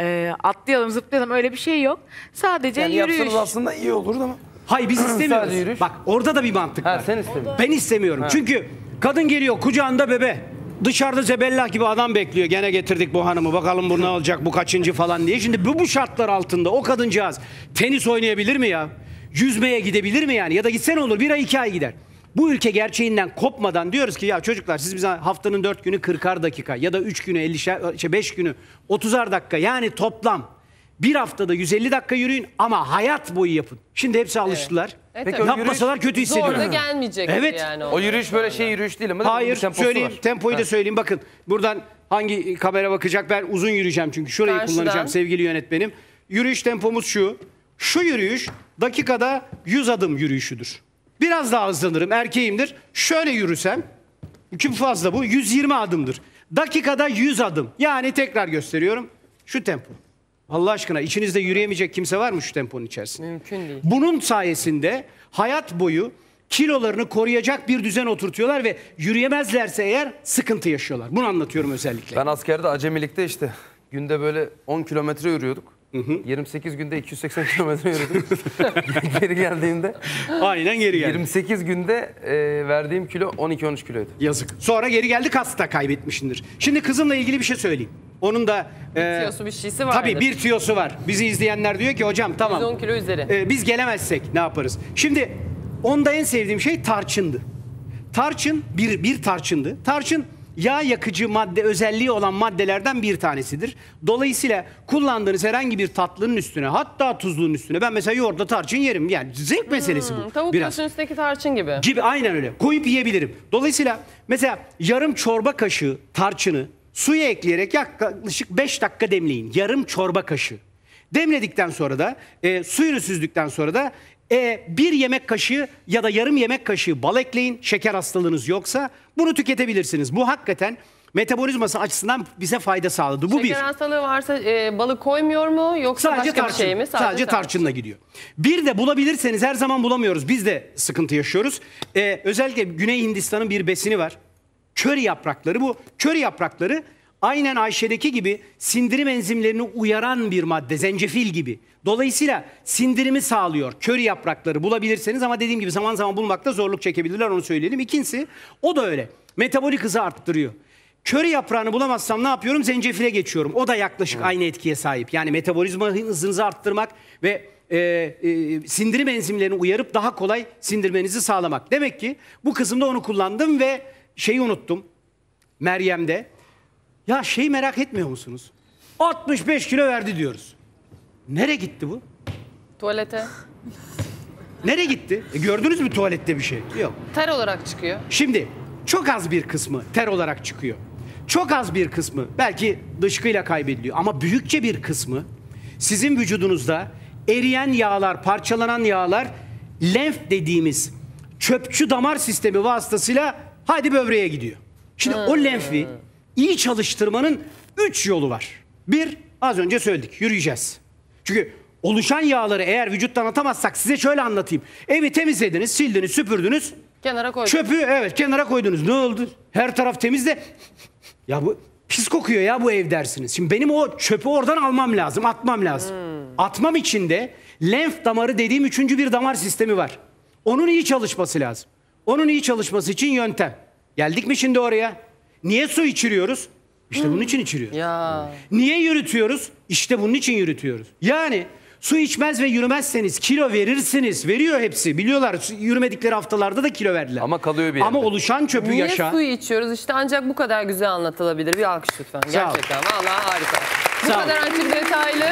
e, atlayalım, zıplayalım öyle bir şey yok. Sadece Yani yürüyüş. aslında iyi olurdu ama. Hayır biz istemiyoruz. Bak orada da bir mantık Ha, var. sen istemiyorsun. Ben istemiyorum. Çünkü kadın geliyor kucağında bebe. Dışarıda zebellah gibi adam bekliyor. Gene getirdik bu hanımı. Bakalım bu ne olacak bu kaçıncı falan diye. Şimdi bu, bu şartlar altında o kadıncağız tenis oynayabilir mi ya? Yüzmeye gidebilir mi yani? Ya da gitsen olur bir ay iki ay gider. Bu ülke gerçeğinden kopmadan diyoruz ki ya çocuklar siz bize haftanın dört günü 40'ar dakika ya da üç günü 50 şey beş günü 30'ar dakika yani toplam bir haftada 150 dakika yürüyün ama hayat boyu yapın. Şimdi hepsi alıştılar. Evet, Peki o Yapmasalar kötü Zor da gelmeyecek Evet. yani. O yürüyüş böyle şey yürüyüş değil ama? Hayır söyleyeyim tempoyu da söyleyeyim. Bakın buradan hangi kamera bakacak ben uzun yürüyeceğim çünkü şurayı Karşıdan. kullanacağım sevgili yönetmenim. Yürüyüş tempomuz şu. Şu yürüyüş dakikada 100 adım yürüyüşüdür. Biraz daha hızlanırım erkeğimdir. Şöyle yürüsem ki fazla bu 120 adımdır. Dakikada 100 adım. Yani tekrar gösteriyorum şu tempo. Allah aşkına içinizde yürüyemeyecek kimse var mı şu temponun içerisinde? Mümkün değil. Bunun sayesinde hayat boyu kilolarını koruyacak bir düzen oturtuyorlar ve yürüyemezlerse eğer sıkıntı yaşıyorlar. Bunu anlatıyorum özellikle. Ben askerde acemilikte işte günde böyle 10 kilometre yürüyorduk. 28 günde 280 kilometre yürüdüm. Geri geldiğimde Aynen geri geldi. 28 günde e, verdiğim kilo 12-13 kiloydu. Yazık. Sonra geri geldi kas da kaybetmişindir. Şimdi kızımla ilgili bir şey söyleyeyim. Onun da e, Tiyosu bir şeysi var. tabii bir tiyosu var. Bizi izleyenler diyor ki hocam tamam. 110 kilo üzeri. e, biz gelemezsek ne yaparız? Şimdi onda en sevdiğim şey tarçındı. Tarçın bir, bir tarçındı. Tarçın yağ yakıcı madde özelliği olan maddelerden bir tanesidir. Dolayısıyla kullandığınız herhangi bir tatlının üstüne hatta tuzluğun üstüne ben mesela yoğurtla tarçın yerim. Yani zevk meselesi bu. Hmm, Tavuk biraz. üstündeki tarçın gibi. Gibi aynen öyle. Koyup yiyebilirim. Dolayısıyla mesela yarım çorba kaşığı tarçını suya ekleyerek yaklaşık 5 dakika demleyin. Yarım çorba kaşığı. Demledikten sonra da e, suyunu süzdükten sonra da e, bir yemek kaşığı ya da yarım yemek kaşığı bal ekleyin. Şeker hastalığınız yoksa bunu tüketebilirsiniz. Bu hakikaten metabolizması açısından bize fayda sağladı. Bu bir. Şeker hastalığı varsa e, balık koymuyor mu yoksa Sadece başka tarçın. bir şey mi? Sadece, tarçınla gidiyor. Bir de bulabilirseniz her zaman bulamıyoruz. Biz de sıkıntı yaşıyoruz. Ee, özellikle Güney Hindistan'ın bir besini var. Köri yaprakları. Bu köri yaprakları aynen Ayşe'deki gibi sindirim enzimlerini uyaran bir madde. Zencefil gibi. Dolayısıyla sindirimi sağlıyor. Köri yaprakları bulabilirseniz ama dediğim gibi zaman zaman bulmakta zorluk çekebilirler onu söyleyelim. İkincisi o da öyle. Metabolik hızı arttırıyor. Köri yaprağını bulamazsam ne yapıyorum? Zencefile geçiyorum. O da yaklaşık aynı etkiye sahip. Yani metabolizma hızınızı arttırmak ve e, e, sindirim enzimlerini uyarıp daha kolay sindirmenizi sağlamak. Demek ki bu kısımda onu kullandım ve şeyi unuttum. Meryem'de. Ya şeyi merak etmiyor musunuz? 65 kilo verdi diyoruz. Nereye gitti bu? Tuvalete. Nereye gitti? E, gördünüz mü tuvalette bir şey? Yok. Ter olarak çıkıyor. Şimdi çok az bir kısmı ter olarak çıkıyor. Çok az bir kısmı belki dışkıyla kaybediliyor ama büyükçe bir kısmı sizin vücudunuzda eriyen yağlar, parçalanan yağlar lenf dediğimiz çöpçü damar sistemi vasıtasıyla hadi böbreğe gidiyor. Şimdi o lenfi iyi çalıştırmanın üç yolu var. Bir, Az önce söyledik. Yürüyeceğiz. Çünkü oluşan yağları eğer vücuttan atamazsak size şöyle anlatayım. Evi temizlediniz, sildiniz, süpürdünüz. Kenara koydum. Çöpü evet kenara koydunuz. Ne oldu? Her taraf temiz de ya bu pis kokuyor ya bu ev dersiniz. Şimdi benim o çöpü oradan almam lazım, atmam lazım. Atmam için de lenf damarı dediğim üçüncü bir damar sistemi var. Onun iyi çalışması lazım. Onun iyi çalışması için yöntem. Geldik mi şimdi oraya? Niye su içiriyoruz? İşte bunun için içiriyoruz. Ya. Niye yürütüyoruz? İşte bunun için yürütüyoruz. Yani su içmez ve yürümezseniz kilo verirsiniz. Veriyor hepsi. Biliyorlar yürümedikleri haftalarda da kilo verdiler. Ama kalıyor bir Ama yerde. oluşan çöpü Niye yaşa. suyu içiyoruz? İşte ancak bu kadar güzel anlatılabilir. Bir alkış lütfen. Sağ ol. Gerçekten vallahi harika. Bu Sağ kadar açık detaylı.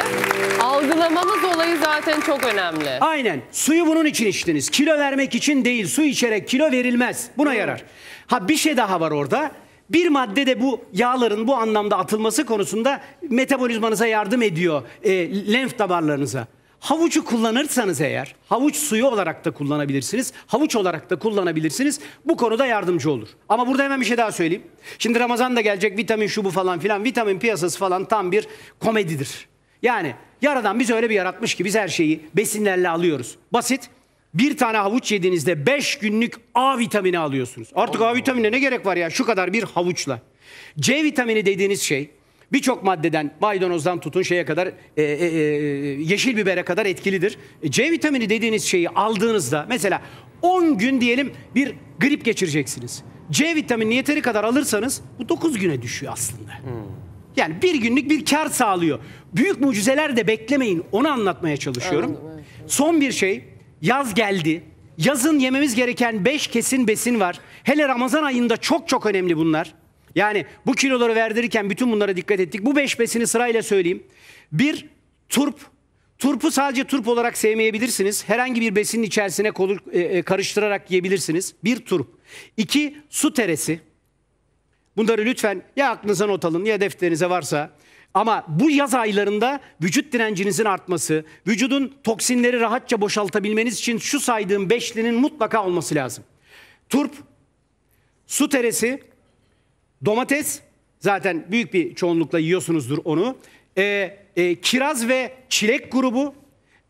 Algılamamız olayı zaten çok önemli. Aynen. Suyu bunun için içtiniz. Kilo vermek için değil. Su içerek kilo verilmez. Buna yarar. Ha bir şey daha var orada. Bir madde de bu yağların bu anlamda atılması konusunda metabolizmanıza yardım ediyor. E, lenf damarlarınıza. Havucu kullanırsanız eğer, havuç suyu olarak da kullanabilirsiniz, havuç olarak da kullanabilirsiniz. Bu konuda yardımcı olur. Ama burada hemen bir şey daha söyleyeyim. Şimdi Ramazan da gelecek, vitamin şu bu falan filan. Vitamin piyasası falan tam bir komedidir. Yani yaradan biz öyle bir yaratmış ki biz her şeyi besinlerle alıyoruz. Basit. Bir tane havuç yediğinizde 5 günlük A vitamini alıyorsunuz. Artık A vitaminine ne gerek var ya şu kadar bir havuçla. C vitamini dediğiniz şey birçok maddeden maydanozdan tutun şeye kadar e, e, e, yeşil bibere kadar etkilidir. C vitamini dediğiniz şeyi aldığınızda mesela 10 gün diyelim bir grip geçireceksiniz. C vitamini yeteri kadar alırsanız bu 9 güne düşüyor aslında. Yani bir günlük bir kar sağlıyor. Büyük mucizeler de beklemeyin. Onu anlatmaya çalışıyorum. Son bir şey. Yaz geldi. Yazın yememiz gereken 5 kesin besin var. Hele Ramazan ayında çok çok önemli bunlar. Yani bu kiloları verdirirken bütün bunlara dikkat ettik. Bu 5 besini sırayla söyleyeyim. Bir, turp. Turpu sadece turp olarak sevmeyebilirsiniz. Herhangi bir besinin içerisine e, e, karıştırarak yiyebilirsiniz. Bir turp. İki, su teresi. Bunları lütfen ya aklınıza not alın ya defterinize varsa. Ama bu yaz aylarında vücut direncinizin artması, vücudun toksinleri rahatça boşaltabilmeniz için şu saydığım beşlinin mutlaka olması lazım. Turp, su teresi, domates, zaten büyük bir çoğunlukla yiyorsunuzdur onu. Ee, e, kiraz ve çilek grubu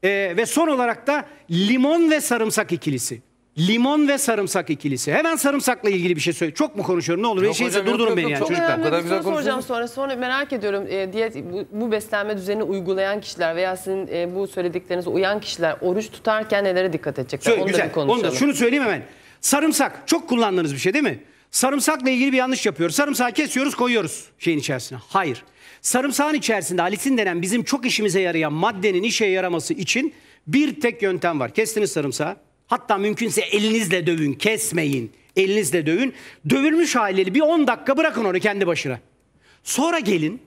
ee, ve son olarak da limon ve sarımsak ikilisi. Limon ve sarımsak ikilisi. Hemen sarımsakla ilgili bir şey söyle. Çok mu konuşuyorum? Ne olur? Yok Şeyse hocam, durdurun yok, beni yok. yani Çok çocuklar. Önemli kadar bir güzel soru soracağım sonra. Sonra merak ediyorum. E, diyet bu, bu beslenme düzenini uygulayan kişiler veya sizin e, bu söylediklerinize uyan kişiler oruç tutarken nelere dikkat edecekler? Söyle, Onu da güzel. bir konuşalım. Onu da şunu söyleyeyim hemen. Sarımsak çok kullandığınız bir şey değil mi? Sarımsakla ilgili bir yanlış yapıyoruz. Sarımsağı kesiyoruz koyuyoruz şeyin içerisine. Hayır. Sarımsağın içerisinde alisin denen bizim çok işimize yarayan maddenin işe yaraması için bir tek yöntem var. Kestiniz sarımsağı. Hatta mümkünse elinizle dövün, kesmeyin. Elinizle dövün. Dövülmüş haliyle bir 10 dakika bırakın onu kendi başına. Sonra gelin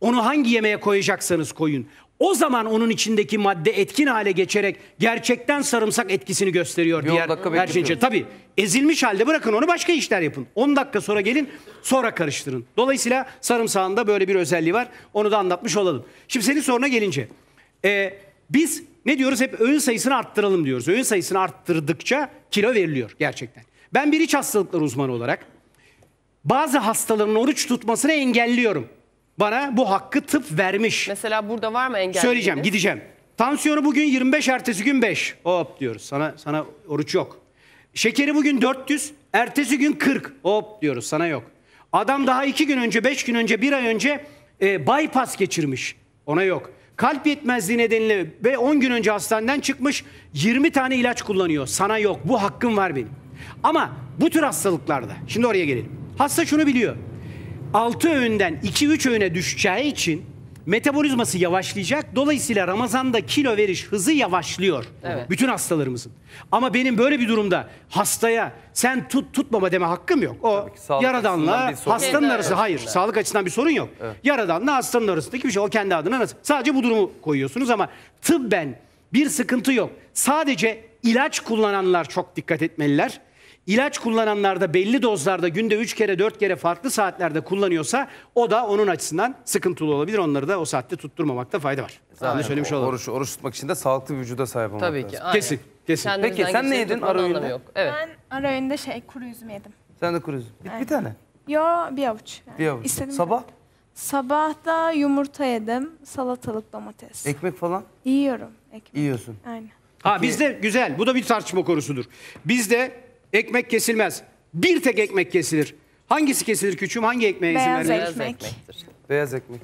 onu hangi yemeğe koyacaksanız koyun. O zaman onun içindeki madde etkin hale geçerek gerçekten sarımsak etkisini gösteriyor Bir diğer her şeyin. Tabii ezilmiş halde bırakın onu başka işler yapın. 10 dakika sonra gelin sonra karıştırın. Dolayısıyla sarımsağın da böyle bir özelliği var. Onu da anlatmış olalım. Şimdi senin soruna gelince. e, biz ne diyoruz hep öğün sayısını arttıralım diyoruz. Öğün sayısını arttırdıkça kilo veriliyor gerçekten. Ben bir iç hastalıkları uzmanı olarak bazı hastaların oruç tutmasını engelliyorum. Bana bu hakkı tıp vermiş. Mesela burada var mı engel? Söyleyeceğim, gideceğim. Tansiyonu bugün 25, ertesi gün 5. Hop diyoruz. Sana sana oruç yok. Şekeri bugün 400, ertesi gün 40. Hop diyoruz. Sana yok. Adam daha 2 gün önce, 5 gün önce, 1 ay önce e, bypass geçirmiş. Ona yok. Kalp yetmezliği nedeniyle ve 10 gün önce hastaneden çıkmış 20 tane ilaç kullanıyor. Sana yok. Bu hakkım var benim. Ama bu tür hastalıklarda, şimdi oraya gelelim. Hasta şunu biliyor. 6 öğünden 2-3 öğüne düşeceği için metabolizması yavaşlayacak. Dolayısıyla Ramazan'da kilo veriş hızı yavaşlıyor. Evet. Bütün hastalarımızın. Ama benim böyle bir durumda hastaya sen tut tutmama deme hakkım yok. O ki sağlık yaradanla açısından bir sorun hastanın Kendi arası. arasında. Hayır, sağlık açısından bir sorun yok. Yaradanla hastanın arasındaki bir şey. O kendi adına nasıl? Sadece bu durumu koyuyorsunuz ama tıbben bir sıkıntı yok. Sadece ilaç kullananlar çok dikkat etmeliler. İlaç kullananlar da belli dozlarda günde 3 kere 4 kere farklı saatlerde kullanıyorsa o da onun açısından sıkıntılı olabilir. Onları da o saatte tutturmamakta fayda var. Onu söylemiş olalım. Oruç, oruç tutmak için de sağlıklı bir vücuda sahip olmak Tabii lazım. ki. aynen. Kesin, kesin. Kendimizden Peki, sen ne yedin tutmanın ara öğünde? anlamı Yok. Evet. Ben ara öğünde şey kuru üzüm yedim. Sen de kuru üzüm. Bir, bir tane. Yo bir avuç. Yani Bir avuç. İstediğim Sabah? Sabah da yumurta yedim. Salatalık, domates. Ekmek falan Yiyorum ekmek. yiyorsun. Aynen. Ha bizde güzel. Bu da bir tartışma konusudur. Bizde ekmek kesilmez. Bir tek ekmek kesilir. Hangisi kesilir küçüğüm? Hangi ekmeğe izin Beyaz verilir? ekmek. Beyaz ekmek.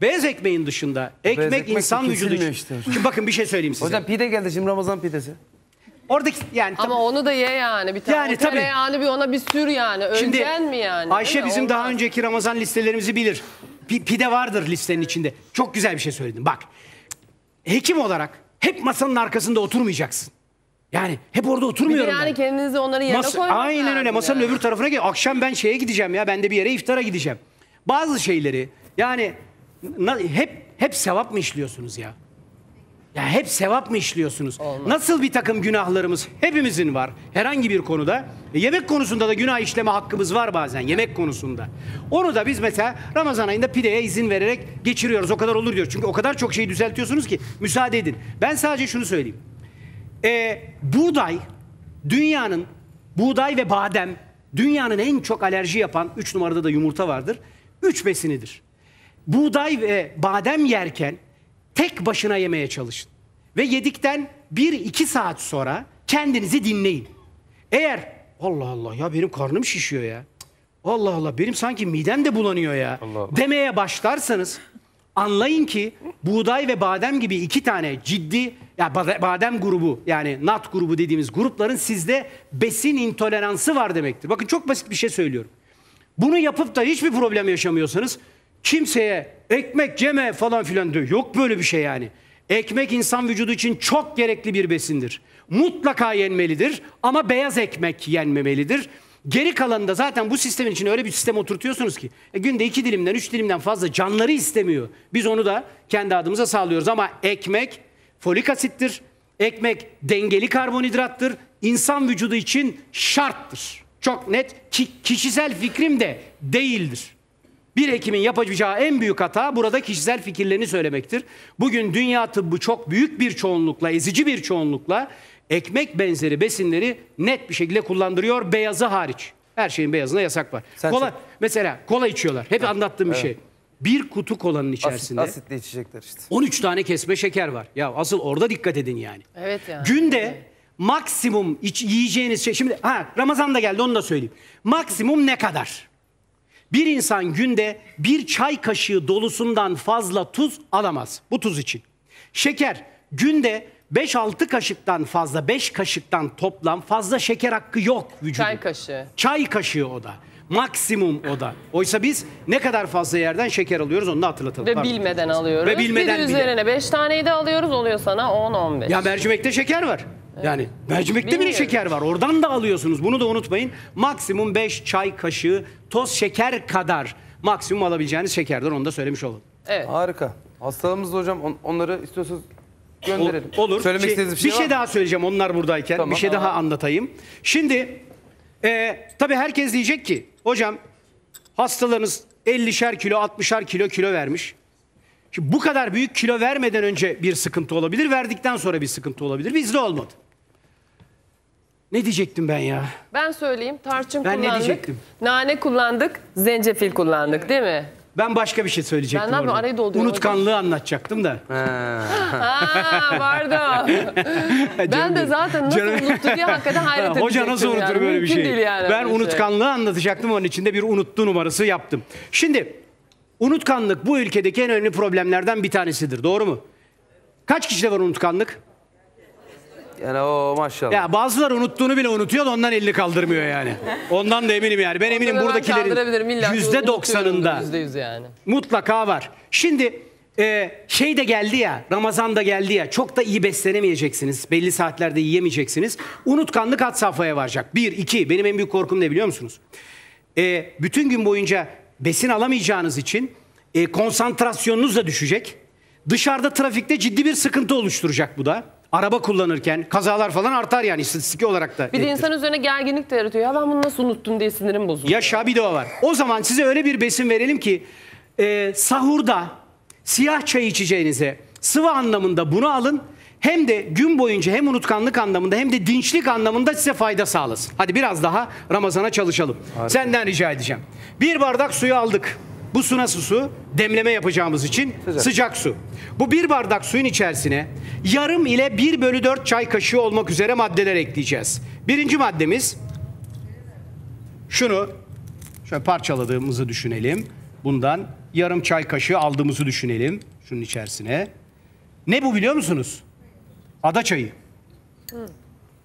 Beyaz ekmeğin dışında ekmek, ekmek insan vücudu için. işte. Şimdi bakın bir şey söyleyeyim size. Hocam pide geldi şimdi Ramazan pidesi. Oradaki yani Ama onu da ye yani. Bir tane Yani yani, tabii. tereyağını bir ona bir sür yani. Şimdi Öleceksin mi yani? Ayşe mi? bizim daha Olmaz. önceki Ramazan listelerimizi bilir. Pi- Pide vardır listenin içinde. Çok güzel bir şey söyledin. Bak. Hekim olarak hep masanın arkasında oturmayacaksın. Yani hep orada Bir oturmuyorum yani ben. kendinizi onların yerine Masa- koymak aynen öyle. Masanın öbür tarafına gel. Akşam ben şeye gideceğim ya. Ben de bir yere iftara gideceğim. Bazı şeyleri yani na- hep hep sevap mı işliyorsunuz ya? Ya hep sevap mı işliyorsunuz? Nasıl bir takım günahlarımız hepimizin var herhangi bir konuda. E, yemek konusunda da günah işleme hakkımız var bazen yemek konusunda. Onu da biz mesela Ramazan ayında pideye izin vererek geçiriyoruz. O kadar olur diyor. Çünkü o kadar çok şeyi düzeltiyorsunuz ki müsaade edin. Ben sadece şunu söyleyeyim. E, buğday dünyanın buğday ve badem dünyanın en çok alerji yapan 3 numarada da yumurta vardır. 3 besinidir. Buğday ve badem yerken tek başına yemeye çalışın. Ve yedikten 1-2 saat sonra kendinizi dinleyin. Eğer Allah Allah ya benim karnım şişiyor ya. Allah Allah benim sanki midem de bulanıyor ya. Demeye başlarsanız anlayın ki buğday ve badem gibi iki tane ciddi ya bade- badem grubu yani nat grubu dediğimiz grupların sizde besin intoleransı var demektir. Bakın çok basit bir şey söylüyorum. Bunu yapıp da hiçbir problem yaşamıyorsanız kimseye ekmek yeme falan filan diyor. Yok böyle bir şey yani. Ekmek insan vücudu için çok gerekli bir besindir. Mutlaka yenmelidir ama beyaz ekmek yenmemelidir. Geri kalanında zaten bu sistemin içine öyle bir sistem oturtuyorsunuz ki e, günde iki dilimden üç dilimden fazla canları istemiyor. Biz onu da kendi adımıza sağlıyoruz ama ekmek folik asittir. Ekmek dengeli karbonhidrattır. İnsan vücudu için şarttır. Çok net ki kişisel fikrim de değildir. Bir hekimin yapacağı en büyük hata burada kişisel fikirlerini söylemektir. Bugün dünya tıbbı çok büyük bir çoğunlukla, ezici bir çoğunlukla ekmek benzeri besinleri net bir şekilde kullandırıyor, beyazı hariç. Her şeyin beyazına yasak var. Sen kola, çok- mesela kola içiyorlar. Hep anlattığım bir şey. Bir kutu kolanın içerisinde Asit, asitli içecekler işte. 13 tane kesme şeker var. Ya asıl orada dikkat edin yani. Evet yani. Günde maksimum iç, yiyeceğiniz şey. Şimdi ha Ramazan da geldi onu da söyleyeyim. Maksimum ne kadar? Bir insan günde bir çay kaşığı dolusundan fazla tuz alamaz. Bu tuz için. Şeker günde 5-6 kaşıktan fazla 5 kaşıktan toplam fazla şeker hakkı yok vücudun. Çay kaşığı. Çay kaşığı o da. Maksimum o da. Oysa biz ne kadar fazla yerden şeker alıyoruz onu da hatırlatalım. Ve Pardon. bilmeden alıyoruz. Ve bilmeden bir bile. üzerine 5 taneyi de alıyoruz oluyor sana 10-15. Ya mercimekte şeker var. Yani mercimekte bile şeker var. Oradan da alıyorsunuz. Bunu da unutmayın. Maksimum 5 çay kaşığı toz şeker kadar maksimum alabileceğiniz şekerdir. Onu da söylemiş olalım. Evet. Harika. Hastalarımız da hocam on- onları istiyorsanız gönderelim. Ol- Olur. Söylemek Şey- istediğiniz bir şey, var mı? daha söyleyeceğim onlar buradayken. Tamam. bir şey daha anlatayım. Şimdi e, tabii herkes diyecek ki hocam hastalarınız 50'şer kilo 60'ar kilo kilo vermiş. Şimdi bu kadar büyük kilo vermeden önce bir sıkıntı olabilir. Verdikten sonra bir sıkıntı olabilir. Bizde olmadı. Ne diyecektim ben ya? Ben söyleyeyim. Tarçın Ben ne kullandık. diyecektim? Nane kullandık. Zencefil kullandık değil mi? Ben başka bir şey söyleyecektim Ben ne yapayım? Arayı dolduruyorum Unutkanlığı anlatacaktım da. Ha pardon. ben de zaten nasıl unuttu diye hakikaten hayret Ha, Hoca nasıl unutur yani. böyle bir şey? değil yani ben şey. unutkanlığı anlatacaktım onun içinde bir unuttu numarası yaptım. Şimdi unutkanlık bu ülkedeki en önemli problemlerden bir tanesidir. Doğru mu? Kaç kişide var unutkanlık? Yani o maşallah. Ya bazıları unuttuğunu bile unutuyor da ondan elini kaldırmıyor yani. Ondan da eminim yani. Ben eminim buradakilerin yüzde doksanında yani. mutlaka var. Şimdi e, şey de geldi ya, Ramazan da geldi ya, çok da iyi beslenemeyeceksiniz. Belli saatlerde yiyemeyeceksiniz. Unutkanlık had safhaya varacak. Bir, iki, benim en büyük korkum ne biliyor musunuz? E, bütün gün boyunca besin alamayacağınız için e, konsantrasyonunuz da düşecek. Dışarıda trafikte ciddi bir sıkıntı oluşturacak bu da. Araba kullanırken kazalar falan artar yani istatistik olarak da. Bir de insan üzerine gerginlik de yaratıyor. Ya ben bunu nasıl unuttum diye sinirim bozuluyor. Yaşa bir de o var. O zaman size öyle bir besin verelim ki e, sahurda siyah çay içeceğinize sıvı anlamında bunu alın. Hem de gün boyunca hem unutkanlık anlamında hem de dinçlik anlamında size fayda sağlasın. Hadi biraz daha Ramazan'a çalışalım. Senden rica edeceğim. Bir bardak suyu aldık. Bu su nasıl su? Demleme yapacağımız için sıcak, su. Bu bir bardak suyun içerisine yarım ile 1 bölü 4 çay kaşığı olmak üzere maddeler ekleyeceğiz. Birinci maddemiz şunu şöyle parçaladığımızı düşünelim. Bundan yarım çay kaşığı aldığımızı düşünelim şunun içerisine. Ne bu biliyor musunuz? Ada çayı.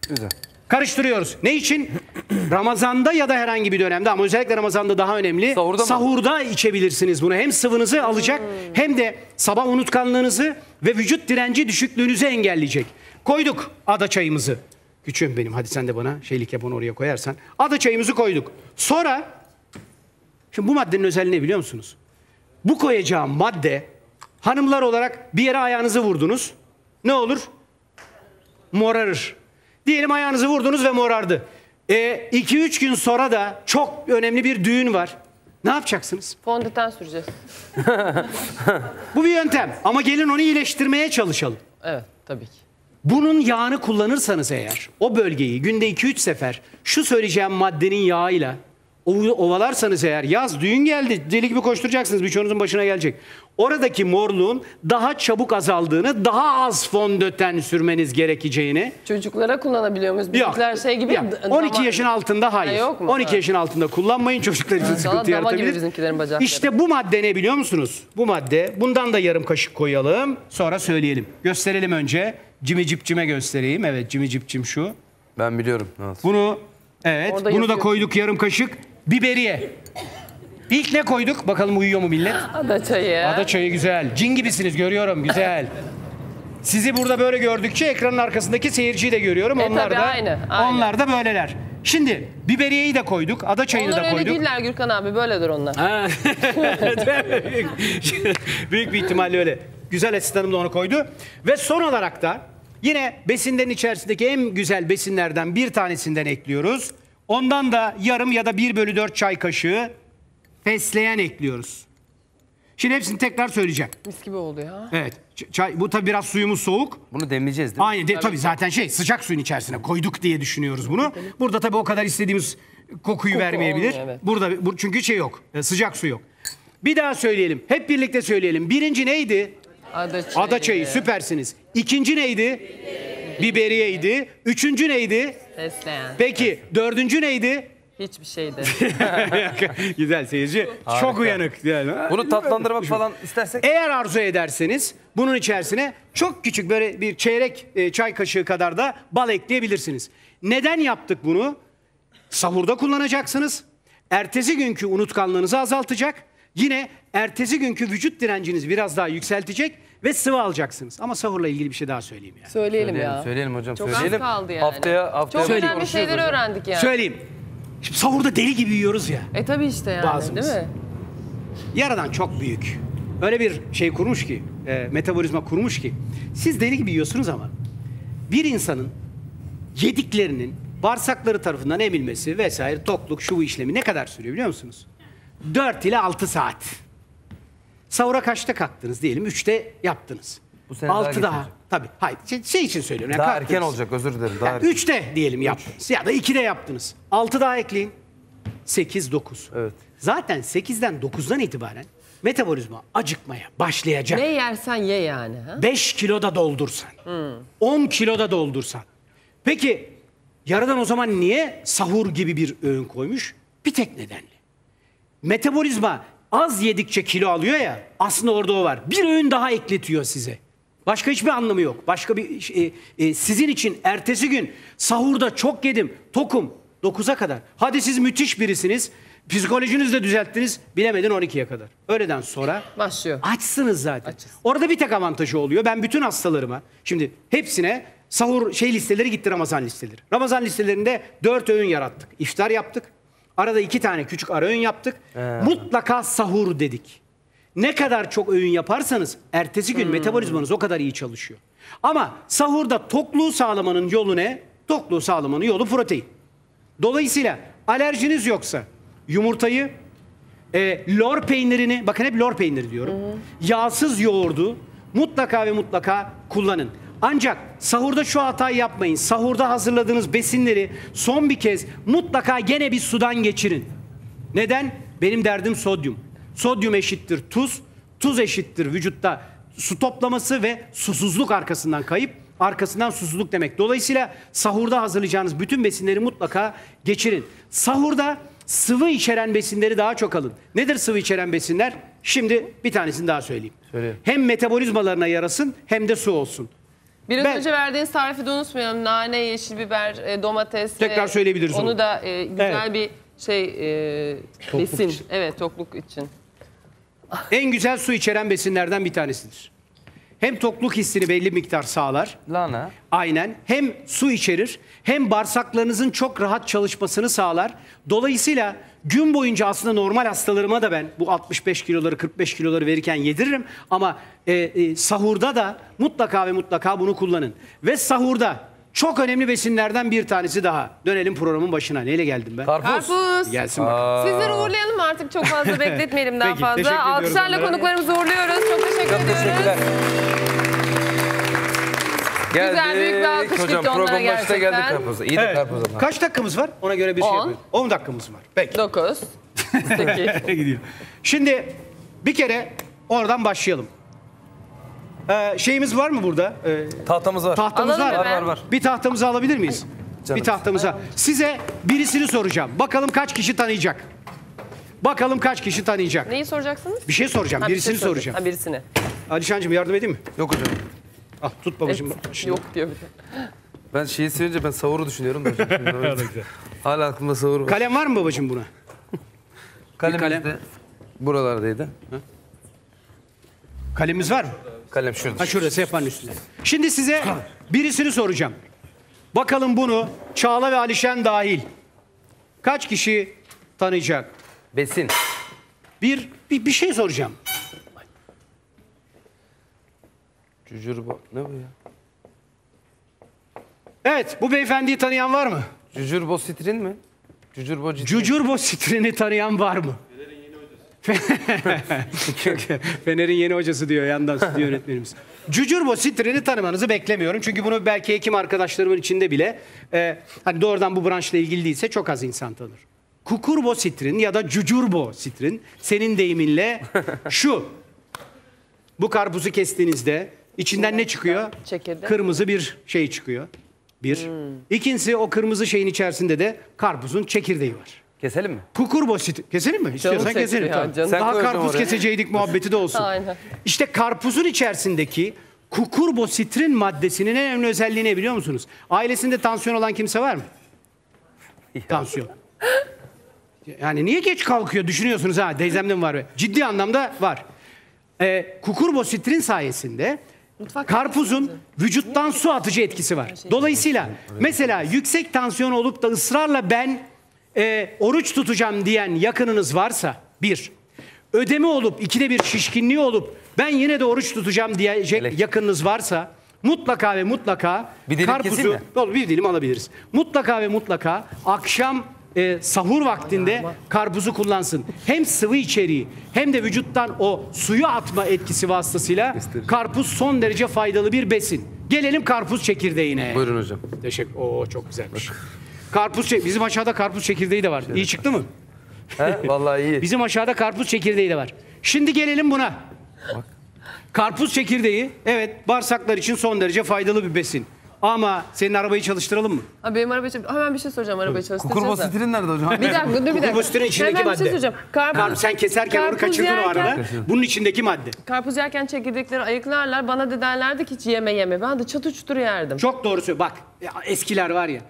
Güzel. Karıştırıyoruz. Ne için? Ramazanda ya da herhangi bir dönemde ama özellikle Ramazanda daha önemli. Sahurda mı? Sahurda içebilirsiniz bunu. Hem sıvınızı alacak hem de sabah unutkanlığınızı ve vücut direnci düşüklüğünüzü engelleyecek. Koyduk ada çayımızı. Küçüğüm benim hadi sen de bana şeylik yap onu oraya koyarsan. Ada çayımızı koyduk. Sonra şimdi bu maddenin özelliği ne biliyor musunuz? Bu koyacağım madde hanımlar olarak bir yere ayağınızı vurdunuz. Ne olur? morarır. Diyelim ayağınızı vurdunuz ve morardı. 2-3 gün sonra da çok önemli bir düğün var. Ne yapacaksınız? Fondöten süreceğiz. Bu bir yöntem ama gelin onu iyileştirmeye çalışalım. Evet tabii ki. Bunun yağını kullanırsanız eğer o bölgeyi günde 2-3 sefer şu söyleyeceğim maddenin yağıyla ovalarsanız eğer yaz düğün geldi deli gibi koşturacaksınız birçoğunuzun başına gelecek. Oradaki morluğun daha çabuk azaldığını daha az fondöten sürmeniz gerekeceğini Çocuklara kullanabiliyor muyuz? Bizimkiler şey gibi. Yok. d- 12 dama- yaşın altında hayır. Ha, yok mu? 12 Ha. yaşın altında kullanmayın çocuklar için sıkıntı yaratabilir. İşte bu madde ne biliyor musunuz? Bu madde bundan da yarım kaşık koyalım sonra söyleyelim. Gösterelim önce. Cimi cipcime göstereyim. Evet cimi cipcim şu. Ben biliyorum. Nasıl? Bunu evet Orada bunu da yazıyor. koyduk yarım kaşık. Biberiye. İlk ne koyduk? Bakalım uyuyor mu millet? Ada çayı. Ada çayı güzel. Cin gibisiniz görüyorum güzel. Sizi burada böyle gördükçe ekranın arkasındaki seyirciyi de görüyorum. E, onlar tabii, da aynı, aynı. onlar da böyleler. Şimdi biberiyeyi de koyduk, ada çayını Onlar da öyle koyduk. değiller Gürkan abi. Böyledir onlar. Büyük bir ihtimalle öyle. Güzel asistanım da onu koydu. Ve son olarak da yine besinlerin içerisindeki en güzel besinlerden bir tanesinden ekliyoruz. Ondan da yarım ya da 1 bölü 4 çay kaşığı fesleğen ekliyoruz. Şimdi hepsini tekrar söyleyeceğim. Mis gibi oldu ya. Evet. Çay, bu tabi biraz suyumuz soğuk. Bunu demleyeceğiz değil mi? Aynı de, tabii zaten şey sıcak suyun içerisine koyduk diye düşünüyoruz bunu. Burada tabii o kadar istediğimiz kokuyu Koku vermeyebilir. olmuyor, evet. Burada bu, çünkü şey yok. e, Sıcak su yok. Bir daha söyleyelim. Hep birlikte söyleyelim. Birinci neydi? Ada çayı. Ada çayı süpersiniz. İkinci neydi? Biberiyeydi. Üçüncü neydi? Fesleğen. Peki dördüncü neydi? Hiçbir şeydi. Güzel seyirci. Çok Harika. uyanık. Yani. Bunu tatlandırmak falan istersek Eğer arzu ederseniz bunun içerisine çok küçük böyle bir çeyrek e, çay kaşığı kadar da bal ekleyebilirsiniz. Neden yaptık bunu? Sahurda kullanacaksınız. Ertesi günkü unutkanlığınızı azaltacak. Yine ertesi günkü vücut direncinizi biraz daha yükseltecek ve sıvı alacaksınız. Ama sahurla ilgili bir şey daha söyleyeyim yani. Söyleyelim, söyleyelim, ya. söyleyelim hocam. Çok söyleyelim. az kaldı yani. Haftaya haftaya Çok önemli şeyleri hocam. öğrendik yani. Söyleyeyim. Şimdi sahurda deli gibi yiyoruz ya. E tabii işte yani Bazımız. değil mi? Yaradan çok büyük. Öyle bir şey kurmuş ki, e, metabolizma kurmuş ki. Siz deli gibi yiyorsunuz ama bir insanın yediklerinin bağırsakları tarafından emilmesi vesaire tokluk şu işlemi ne kadar sürüyor biliyor musunuz? 4 ile 6 saat. Sahura kaçta kalktınız diyelim 3'te yaptınız. Bu sene daha 6 geç daha. olacak. Tabii. Hayır şey, şey için söylüyorum. yani Daha kalktınız. erken olacak özür dilerim. Daha Yani erken. 3'te diyelim yaptınız ya da 2'de yaptınız. 6 daha ekleyin. 8 9. Evet. Zaten 8'den 9'dan itibaren metabolizma acıkmaya başlayacak. Ne yersen ye yani. Ha? 5 kilo da doldursan. 10 kilo da doldursan. Peki yaradan o zaman niye sahur gibi bir öğün koymuş? Bir tek nedenle. Metabolizma az yedikçe kilo alıyor ya aslında orada o var. Bir öğün daha ekletiyor size. Başka hiçbir anlamı yok. Başka bir e, e, sizin için ertesi gün sahurda çok yedim, tokum 9'a kadar. Hadi siz müthiş birisiniz. Psikolojinizi de düzelttiniz. Bilemedin 12'ye kadar. Öğleden sonra Başlıyor. Açsınız zaten. Açız. Orada bir tek avantajı oluyor. Ben bütün hastalarıma şimdi hepsine sahur şey listeleri gitti Ramazan listeleri. Ramazan listelerinde dört öğün yarattık. İftar yaptık. Arada iki tane küçük ara öğün yaptık. Mutlaka sahur dedik. Ne kadar çok öğün yaparsanız ertesi gün metabolizmanız o kadar iyi çalışıyor. Ama sahurda tokluğu sağlamanın yolu ne? Tokluğu sağlamanın yolu protein. Dolayısıyla alerjiniz yoksa yumurtayı, e, lor peynirini, bakın hep lor peyniri diyorum. Yağsız yoğurdu mutlaka ve mutlaka kullanın. Ancak sahurda şu hatayı yapmayın. Sahurda hazırladığınız besinleri son bir kez mutlaka gene bir sudan geçirin. Neden? Benim derdim sodyum. Sodyum eşittir tuz. Tuz eşittir vücutta su toplaması ve susuzluk arkasından kayıp. Arkasından susuzluk demek. Dolayısıyla sahurda hazırlayacağınız bütün besinleri mutlaka geçirin. Sahurda sıvı içeren besinleri daha çok alın. Nedir sıvı içeren besinler? Şimdi bir tanesini daha söyleyeyim. Söyle. Hem metabolizmalarına yarasın hem de su olsun. Biraz Ben- önce verdiğiniz tarifi de unutmayalım. Nane, yeşil biber, e, domates. Tekrar ve söyleyebiliriz Onu onu. da e, güzel Evet. bir şey e, besin. için. Evet tokluk için. En güzel su içeren besinlerden bir tanesidir. Hem tokluk hissini belli miktar sağlar. Lana. Aynen. Hem su içerir hem bağırsaklarınızın çok rahat çalışmasını sağlar. Dolayısıyla gün boyunca aslında normal hastalarıma da ben bu 65 kiloları 45 kiloları verirken yediririm. Ama e, e, sahurda da mutlaka ve mutlaka bunu kullanın. Ve sahurda çok önemli besinlerden bir tanesi daha. Dönelim programın başına. Neyle geldim ben? Karpuz. Gelsin bakalım. Sizleri uğurlayalım artık çok fazla bekletmeyelim daha Peki, fazla. Alkışlarla konuklarımızı uğurluyoruz. Çok teşekkür ediyoruz. Güzel, büyük bir alkış Hocam gitti onlara program başta geldik gerçekten. karpuza. İyi de Evet. karpuz ama. Kaç dakikamız var? Ona göre bir şey On. yapalım. 10 dakikamız var. Peki. 9. 8. Gidiyor. Şimdi bir kere oradan başlayalım. Ee, şeyimiz var mı burada? Ee, Tahtamız var. tahtamız Alalım var. hemen. Var var. Bir tahtamızı alabilir miyiz? Canım. Bir tahtamıza. Size birisini soracağım. Bakalım kaç kişi tanıyacak? Bakalım kaç kişi tanıyacak? Neyi soracaksınız? Bir şey soracağım. Ha, bir birisini şey soracak- soracağım. Ha birisini. Alişancığım yardım edeyim mi? Yok hocam. Al tut babacığım. Et, Şimdi- yok diyor bir de. Ben şeyi söyleyince ben savuru düşünüyorum da. Hala aklımda savur var. Kalem var mı babacığım buna? Kalemimiz kalem. de buralardaydı. Kalemimiz var mı? Kalem şurada. Ha şurada sehpanın üstünde. Şimdi size birisini soracağım. Bakalım bunu Çağla ve Alişen dahil kaç kişi tanıyacak? Besin. Bir, bir, bir şey soracağım. Cücurbo. Ne bu ya? Evet bu beyefendiyi tanıyan var mı? Cücurbo sitrin mi? Cücurbo citrin. Cucurbo sitrini tanıyan var mı? Fener'in yeni hocası diyor yandan stüdyo yönetmenimiz. Cucurbo sitrini tanımanızı beklemiyorum. Çünkü bunu belki hekim arkadaşlarımın içinde bile e, hani doğrudan bu branşla ilgili değilse çok az insan tanır. Kukurbo sitrin ya da cucurbo sitrin senin deyiminle şu. Bu karpuzu kestiğinizde içinden ne çıkıyor? Çekirdek. Kırmızı bir şey çıkıyor. Bir. İkincisi o kırmızı şeyin içerisinde de karpuzun çekirdeği var. Keselim mi? Kukurbo sitrin. Keselim mi? İstiyorsan çekti keselim. ya, Tamam. canım. Sen Daha karpuz oraya. keseceydik muhabbeti de olsun. Aynen. İşte karpuzun içerisindeki kukurbo sitrin maddesinin en önemli özelliği ne biliyor musunuz? Ailesinde tansiyon olan kimse var mı? Tansiyon. Yani niye geç kalkıyor düşünüyorsunuz ha? Teyzemde mi var? be? Ciddi anlamda var. Ee, kukurbo sitrin sayesinde karpuzun vücuttan su atıcı etkisi var. Dolayısıyla mesela yüksek tansiyon olup da ısrarla ben e, oruç tutacağım diyen yakınınız varsa bir, ödemi olup ikide bir şişkinliği olup ben yine de oruç tutacağım diyecek yakınınız varsa mutlaka ve mutlaka Bir? Olur, bir dilim alabiliriz. Mutlaka ve mutlaka akşam e, sahur vaktinde karpuzu kullansın. Hem sıvı içeriği hem de vücuttan o suyu atma etkisi vasıtasıyla karpuz son derece faydalı bir besin. Gelelim karpuz çekirdeğine. Buyurun hocam. Teşekkür. Oo çok güzelmiş. Karpuz çek- bizim aşağıda karpuz çekirdeği de var. İyi çıktı mı? He? Vallahi iyi. Bizim aşağıda karpuz çekirdeği de var. Şimdi gelelim buna. Karpuz çekirdeği evet bağırsaklar için son derece faydalı bir besin. Ama senin arabayı çalıştıralım mı? Abi benim arabayı çalış- Hemen bir şey soracağım arabayı çalıştıracağız Kukurbo da. sitrin nerede hocam? Bir dakika dur bir dakika. Sitrin içindeki Hemen bir madde. şey soracağım. Karpuz, Karpuz sen keserken onu kaçırdın o yerken- arada. Bunun içindeki madde. karpuz yerken çekirdekleri ayıklarlar. Bana da derlerdi ki hiç yeme yeme. Ben de çatı çutur yerdim. Çok doğru söylüyor. Bak eskiler var ya.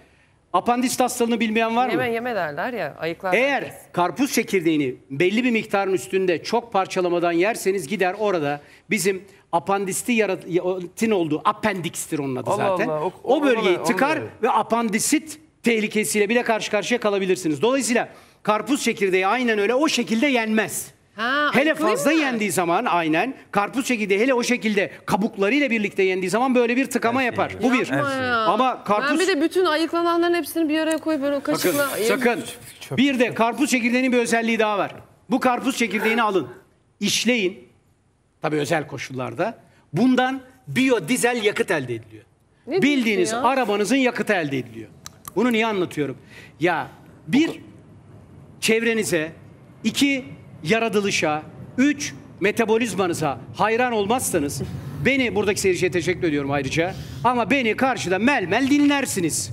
Apandist hastalığını bilmeyen var mı? Yeme yeme derler ya. Ayıklar. Eğer karpuz çekirdeğini belli bir miktarın üstünde çok parçalamadan yerseniz gider orada bizim apandisti yaratin olduğu appendix'tir onun adı Allah zaten. Allah, o- O, o- bölgeyi onu da- tıkar onu da- ve apandisit tehlikesiyle bile karşı karşıya kalabilirsiniz. Dolayısıyla karpuz çekirdeği aynen öyle o şekilde yenmez. Ha, Hele fazla mı? yendiği zaman aynen karpuz çekirdeği hele o şekilde kabuklarıyla birlikte yendiği zaman böyle bir tıkama yapar. Bu bir. Ya. Ama karpuz Ben bir de bütün ayıklananların hepsini bir araya koyup böyle kaşıkla... sakın. Bir de karpuz çekirdeğinin bir özelliği daha var. Bu karpuz çekirdeğini alın, işleyin. Tabii özel koşullarda. Bundan biyodizel yakıt elde ediliyor. Ne Bildiğiniz ya? arabanızın yakıtı elde ediliyor. Bunu niye anlatıyorum? Ya bir çevrenize, iki yaratılışa, üç metabolizmanıza hayran olmazsanız beni buradaki seyirciye teşekkür ediyorum ayrıca ama beni karşıda mel mel dinlersiniz.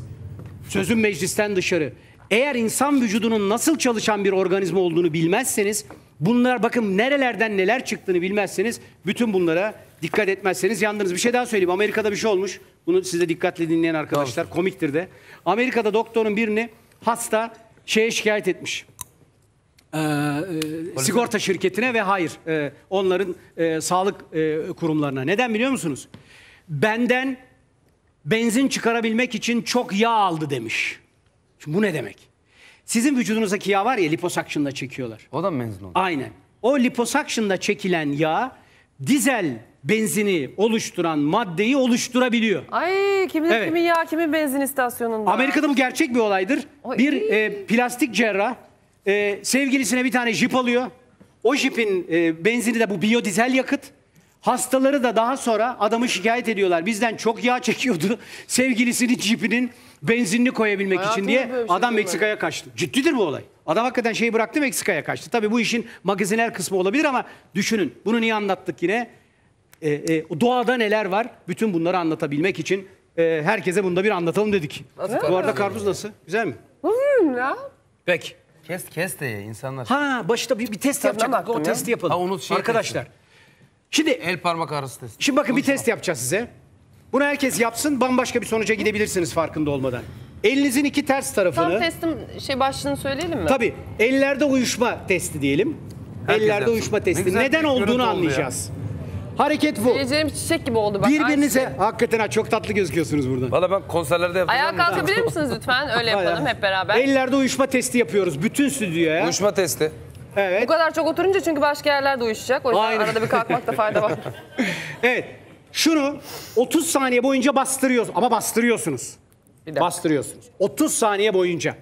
Sözüm meclisten dışarı. Eğer insan vücudunun nasıl çalışan bir organizma olduğunu bilmezseniz, bunlar bakın nerelerden neler çıktığını bilmezseniz, bütün bunlara dikkat etmezseniz yandınız. Bir şey daha söyleyeyim. Amerika'da bir şey olmuş. Bunu size dikkatli dinleyen arkadaşlar. Komiktir de. Amerika'da doktorun birini hasta şeye şikayet etmiş. Ee, e, sigorta şirketine ve hayır e, onların e, sağlık e, kurumlarına. Neden biliyor musunuz? Benden benzin çıkarabilmek için çok yağ aldı demiş. Şimdi bu ne demek? Sizin vücudunuzdaki yağ var ya liposuction'la çekiyorlar. O da mı benzin oldu? Aynen. O liposuction'da çekilen yağ dizel benzini oluşturan maddeyi oluşturabiliyor. Ay kimin Evet. kimin yağ kimin benzin istasyonunda. Amerika'da bu gerçek bir olaydır. Oy. Bir e, plastik cerrah e, sevgilisine bir tane jip alıyor. O jipin e, benzini de bu biyodizel yakıt. Hastaları da daha sonra adamı şikayet ediyorlar. Bizden çok yağ çekiyordu. Sevgilisinin jipinin benzinini koyabilmek için Hayatımda diye şey adam. Meksika'ya kaçtı. Ciddidir bu olay. Adam hakikaten şeyi bıraktı Meksika'ya kaçtı. Tabii bu işin magazinel kısmı olabilir ama düşünün. Bunu niye anlattık yine? E, e, doğada neler var? Bütün bunları anlatabilmek için e, herkese bunu da bir anlatalım dedik. Nasıl Bu arada karpuz nasıl? Güzel mi? Hmm, ya. Peki. Kes kes de ye insanlar. Ha başta bir, bir test yapacaktık. O ya. testi yapalım. Ha, unut şey Arkadaşlar. Şimdi El parmak arası testi. şimdi bakın bir test yapacağız size. Bunu herkes yapsın. Bambaşka bir sonuca gidebilirsiniz farkında olmadan. Elinizin iki ters tarafını. Tam testim şey başlığını söyleyelim mi? Tabii. Ellerde uyuşma testi diyelim. Herkes ellerde yapsın. uyuşma Ne testi. güzel Neden olduğunu oldu ya. anlayacağız. Hareket bu. Seyircilerim çiçek gibi oldu bak. Birbirinize Ay, hakikaten ha, çok tatlı gözüküyorsunuz buradan. Valla ben konserlerde yapacağım. Ayağa kalkabilir misiniz lütfen? Öyle yapalım hep beraber. Ellerde uyuşma testi yapıyoruz bütün stüdyoya. Uyuşma testi. Evet. Bu kadar çok oturunca çünkü başka yerlerde uyuşacak. O yüzden Aynen. arada bir kalkmakta fayda var. Evet. Şunu 30 saniye boyunca bastırıyoruz ama bastırıyorsunuz. Bastırıyorsunuz. 30 saniye boyunca.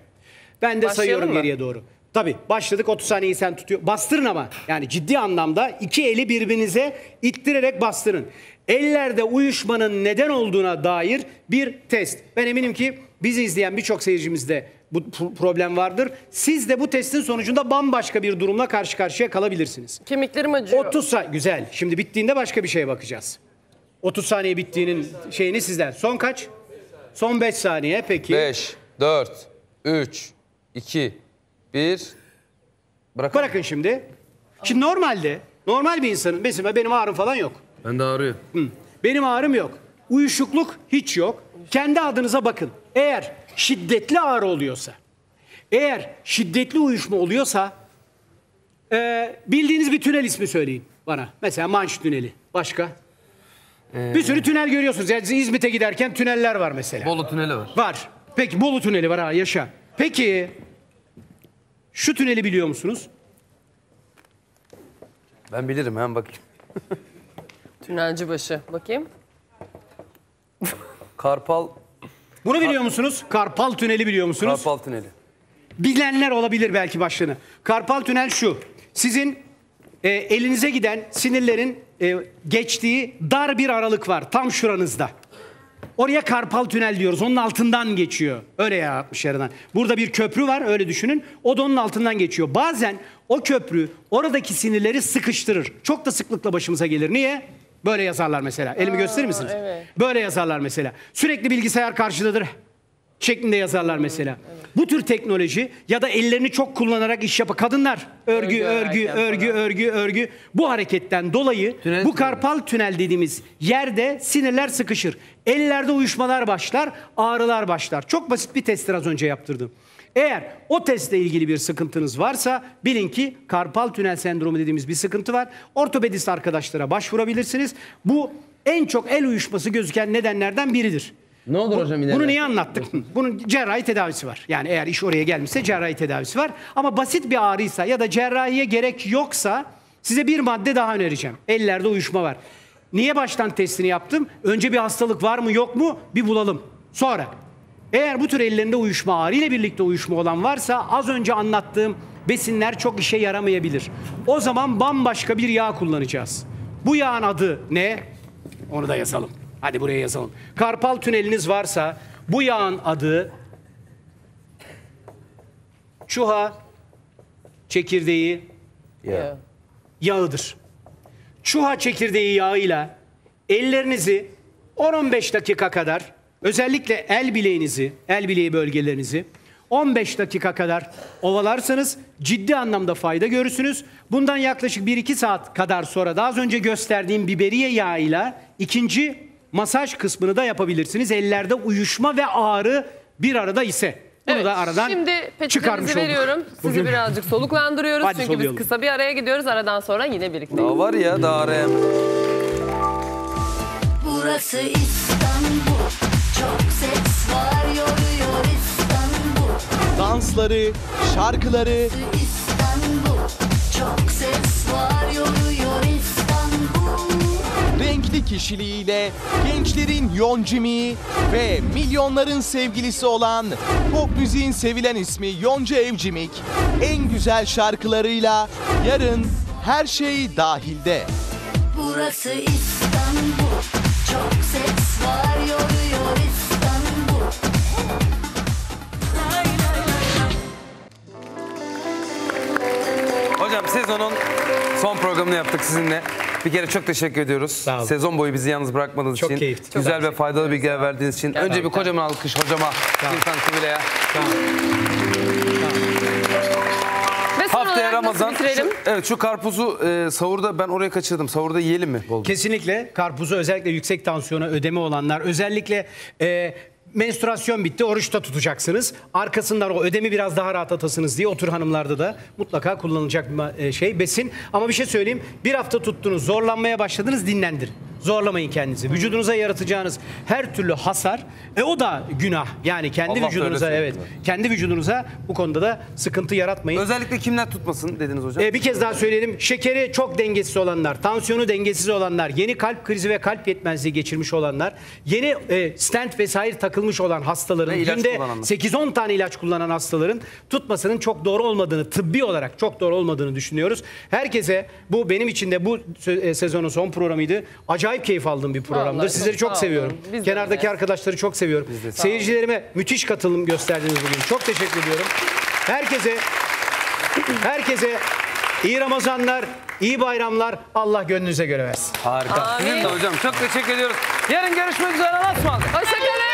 Ben de Başlayalım sayıyorum mı? geriye doğru. Tabii başladık 30 saniyeyi sen tutuyor. Bastırın ama yani ciddi anlamda iki eli birbirinize ittirerek bastırın. Ellerde uyuşmanın neden olduğuna dair bir test. Ben eminim ki bizi izleyen birçok seyircimizde bu pro- problem vardır. Siz de bu testin sonucunda bambaşka bir durumla karşı karşıya kalabilirsiniz. Kemiklerim acıyor. 30 saniye güzel. Şimdi bittiğinde başka bir şeye bakacağız. 30 saniye bittiğinin şeyini sizden. Son kaç? Son 5 saniye peki. 5, 4, 3, 2, 1. Bırak. Bırakın şimdi. Şimdi normalde normal bir insanın mesela benim ağrım falan yok. Ben de ağrıyor. Hı. Benim ağrım yok. Uyuşukluk hiç yok. Kendi adınıza bakın. Eğer şiddetli ağrı oluyorsa, eğer şiddetli uyuşma oluyorsa e, bildiğiniz bir tünel ismi söyleyin bana. Mesela Manş Tüneli. Başka? Bir sürü tünel görüyorsunuz. Yani İzmit'e giderken tüneller var mesela. Bolu tüneli var. Var. Peki Bolu Tüneli var ha yaşa. Peki şu tüneli biliyor musunuz? Ben bilirim hemen bakayım. Tünelci başı. Bakayım. Karpal, Bunu biliyor musunuz? Karpal Tüneli biliyor musunuz? Karpal tüneli. Bilenler olabilir belki başlığını. Karpal tünel şu. Sizin e, elinize giden sinirlerin e, geçtiği dar bir aralık var tam şuranızda. Oraya karpal tünel diyoruz. Onun altından geçiyor. Öyle yaratmış yaradan. Burada bir köprü var öyle düşünün. O da onun altından geçiyor. Bazen o köprü oradaki sinirleri sıkıştırır. Çok da sıklıkla başımıza gelir. Niye? Böyle yazarlar mesela. Elimi gösterir misiniz? Böyle yazarlar mesela. Sürekli bilgisayar karşıdadır şeklinde yazarlar mesela. Bu tür teknoloji ya da ellerini çok kullanarak iş yapı kadınlar örgü Örgü örgü örgü örgü örgü bu hareketten dolayı Tünel bu karpal tünel dediğimiz yerde sinirler sıkışır. Ellerde uyuşmalar başlar, ağrılar başlar. Çok basit bir testtir az önce yaptırdım. Eğer o testle ilgili bir sıkıntınız varsa bilin ki karpal tünel sendromu dediğimiz bir sıkıntı var. Ortopedist arkadaşlara başvurabilirsiniz. Bu en çok el uyuşması gözüken nedenlerden biridir. Ne olur hocam Bunu niye anlattık? Bunun cerrahi tedavisi var. Yani eğer iş oraya gelmişse cerrahi tedavisi var. Ama basit bir ağrıysa ya da cerrahiye gerek yoksa size bir madde daha önereceğim. Ellerde uyuşma var. Niye baştan testini yaptım? Önce bir hastalık var mı yok mu bir bulalım. Sonra eğer bu tür ellerinde uyuşma, ağrı ile birlikte uyuşma olan varsa az önce anlattığım besinler çok işe yaramayabilir. O zaman bambaşka bir yağ kullanacağız. Bu yağın adı ne? Onu da yazalım. Hadi buraya yazalım. Karpal tüneliniz varsa bu yağın adı çuha çekirdeği Ya. yağıdır. Çuha çekirdeği yağıyla ellerinizi 10-15 dakika kadar özellikle el bileğinizi, el bileği bölgelerinizi 15 dakika kadar ovalarsanız ciddi anlamda fayda görürsünüz. Bundan yaklaşık 1-2 saat kadar sonra da az önce gösterdiğim biberiye yağıyla ikinci masaj kısmını da yapabilirsiniz. Ellerde uyuşma ve ağrı bir arada ise. Bunu Evet, da aradan Şimdi çıkarmış peçetenizi olduk. veriyorum. Sizi Bugün. birazcık soluklandırıyoruz. Hadi Çünkü soluyalım. biz kısa bir araya gidiyoruz. Aradan sonra yine birlikteyiz. Daha var ya daha araya. Burası İstanbul Çok ses var yoruyor İstanbul Dansları, şarkıları, İstanbul Çok ses var yoruyor İstanbul renkli kişiliğiyle gençlerin yoncimi ve milyonların sevgilisi olan pop müziğin sevilen ismi Yonca Evcimik en güzel şarkılarıyla yarın her şey dahilde. Burası İstanbul Çok ses var yoruyor İstanbul Hocam sezonun son programını yaptık sizinle. Bir kere çok teşekkür ediyoruz. Sezon boyu bizi yalnız bırakmadığınız Çok için. keyifli. Çok Güzel ve faydalı bilgiler verdiğiniz için. Önce bir kocaman alkış hocama. Gülkan son Haftaya Ramazan. Şu- evet şu karpuzu e, sahurda ben oraya kaçırdım. Sahurda yiyelim mi? Bol? Kesinlikle karpuzu özellikle yüksek tansiyona ödeme olanlar özellikle e, menstruasyon bitti oruçta tutacaksınız. Arkasından o ödemi biraz daha rahatlatasınız diye otur hanımlarda da mutlaka kullanılacak e, şey besin. Ama bir şey söyleyeyim bir hafta tuttunuz zorlanmaya başladınız dinlendirin. Zorlamayın kendinizi. Vücudunuza yaratacağınız her türlü hasar e o da günah. Yani kendi Allah vücudunuza evet kendi vücudunuza bu konuda da sıkıntı yaratmayın. Özellikle kimler tutmasın dediniz hocam? Ee, bir kez daha söyleyelim. Şekeri çok dengesiz olanlar, tansiyonu dengesiz olanlar, yeni kalp krizi ve kalp yetmezliği geçirmiş olanlar, yeni e, stent vesaire takılmış olan hastaların, Ve günde kullananlar. 8-10 tane ilaç kullanan hastaların tutmasının çok doğru olmadığını, tıbbi olarak çok doğru olmadığını düşünüyoruz. Herkese bu benim için de bu e, sezonun son programıydı. Acayip keyif aldığım bir programdır. Vallahi Sizleri çok seviyorum. Biz Kenardaki arkadaşları çok seviyorum. Seyircilerime müthiş katılım gösterdiniz bugün. Çok teşekkür ediyorum. Herkese Herkese iyi Ramazanlar, iyi bayramlar. Allah gönlünüze göre versin. Harika. Sizin de hocam çok teşekkür ediyoruz. Yarın görüşmek üzere. Anlatmaz. Hoşçakalın.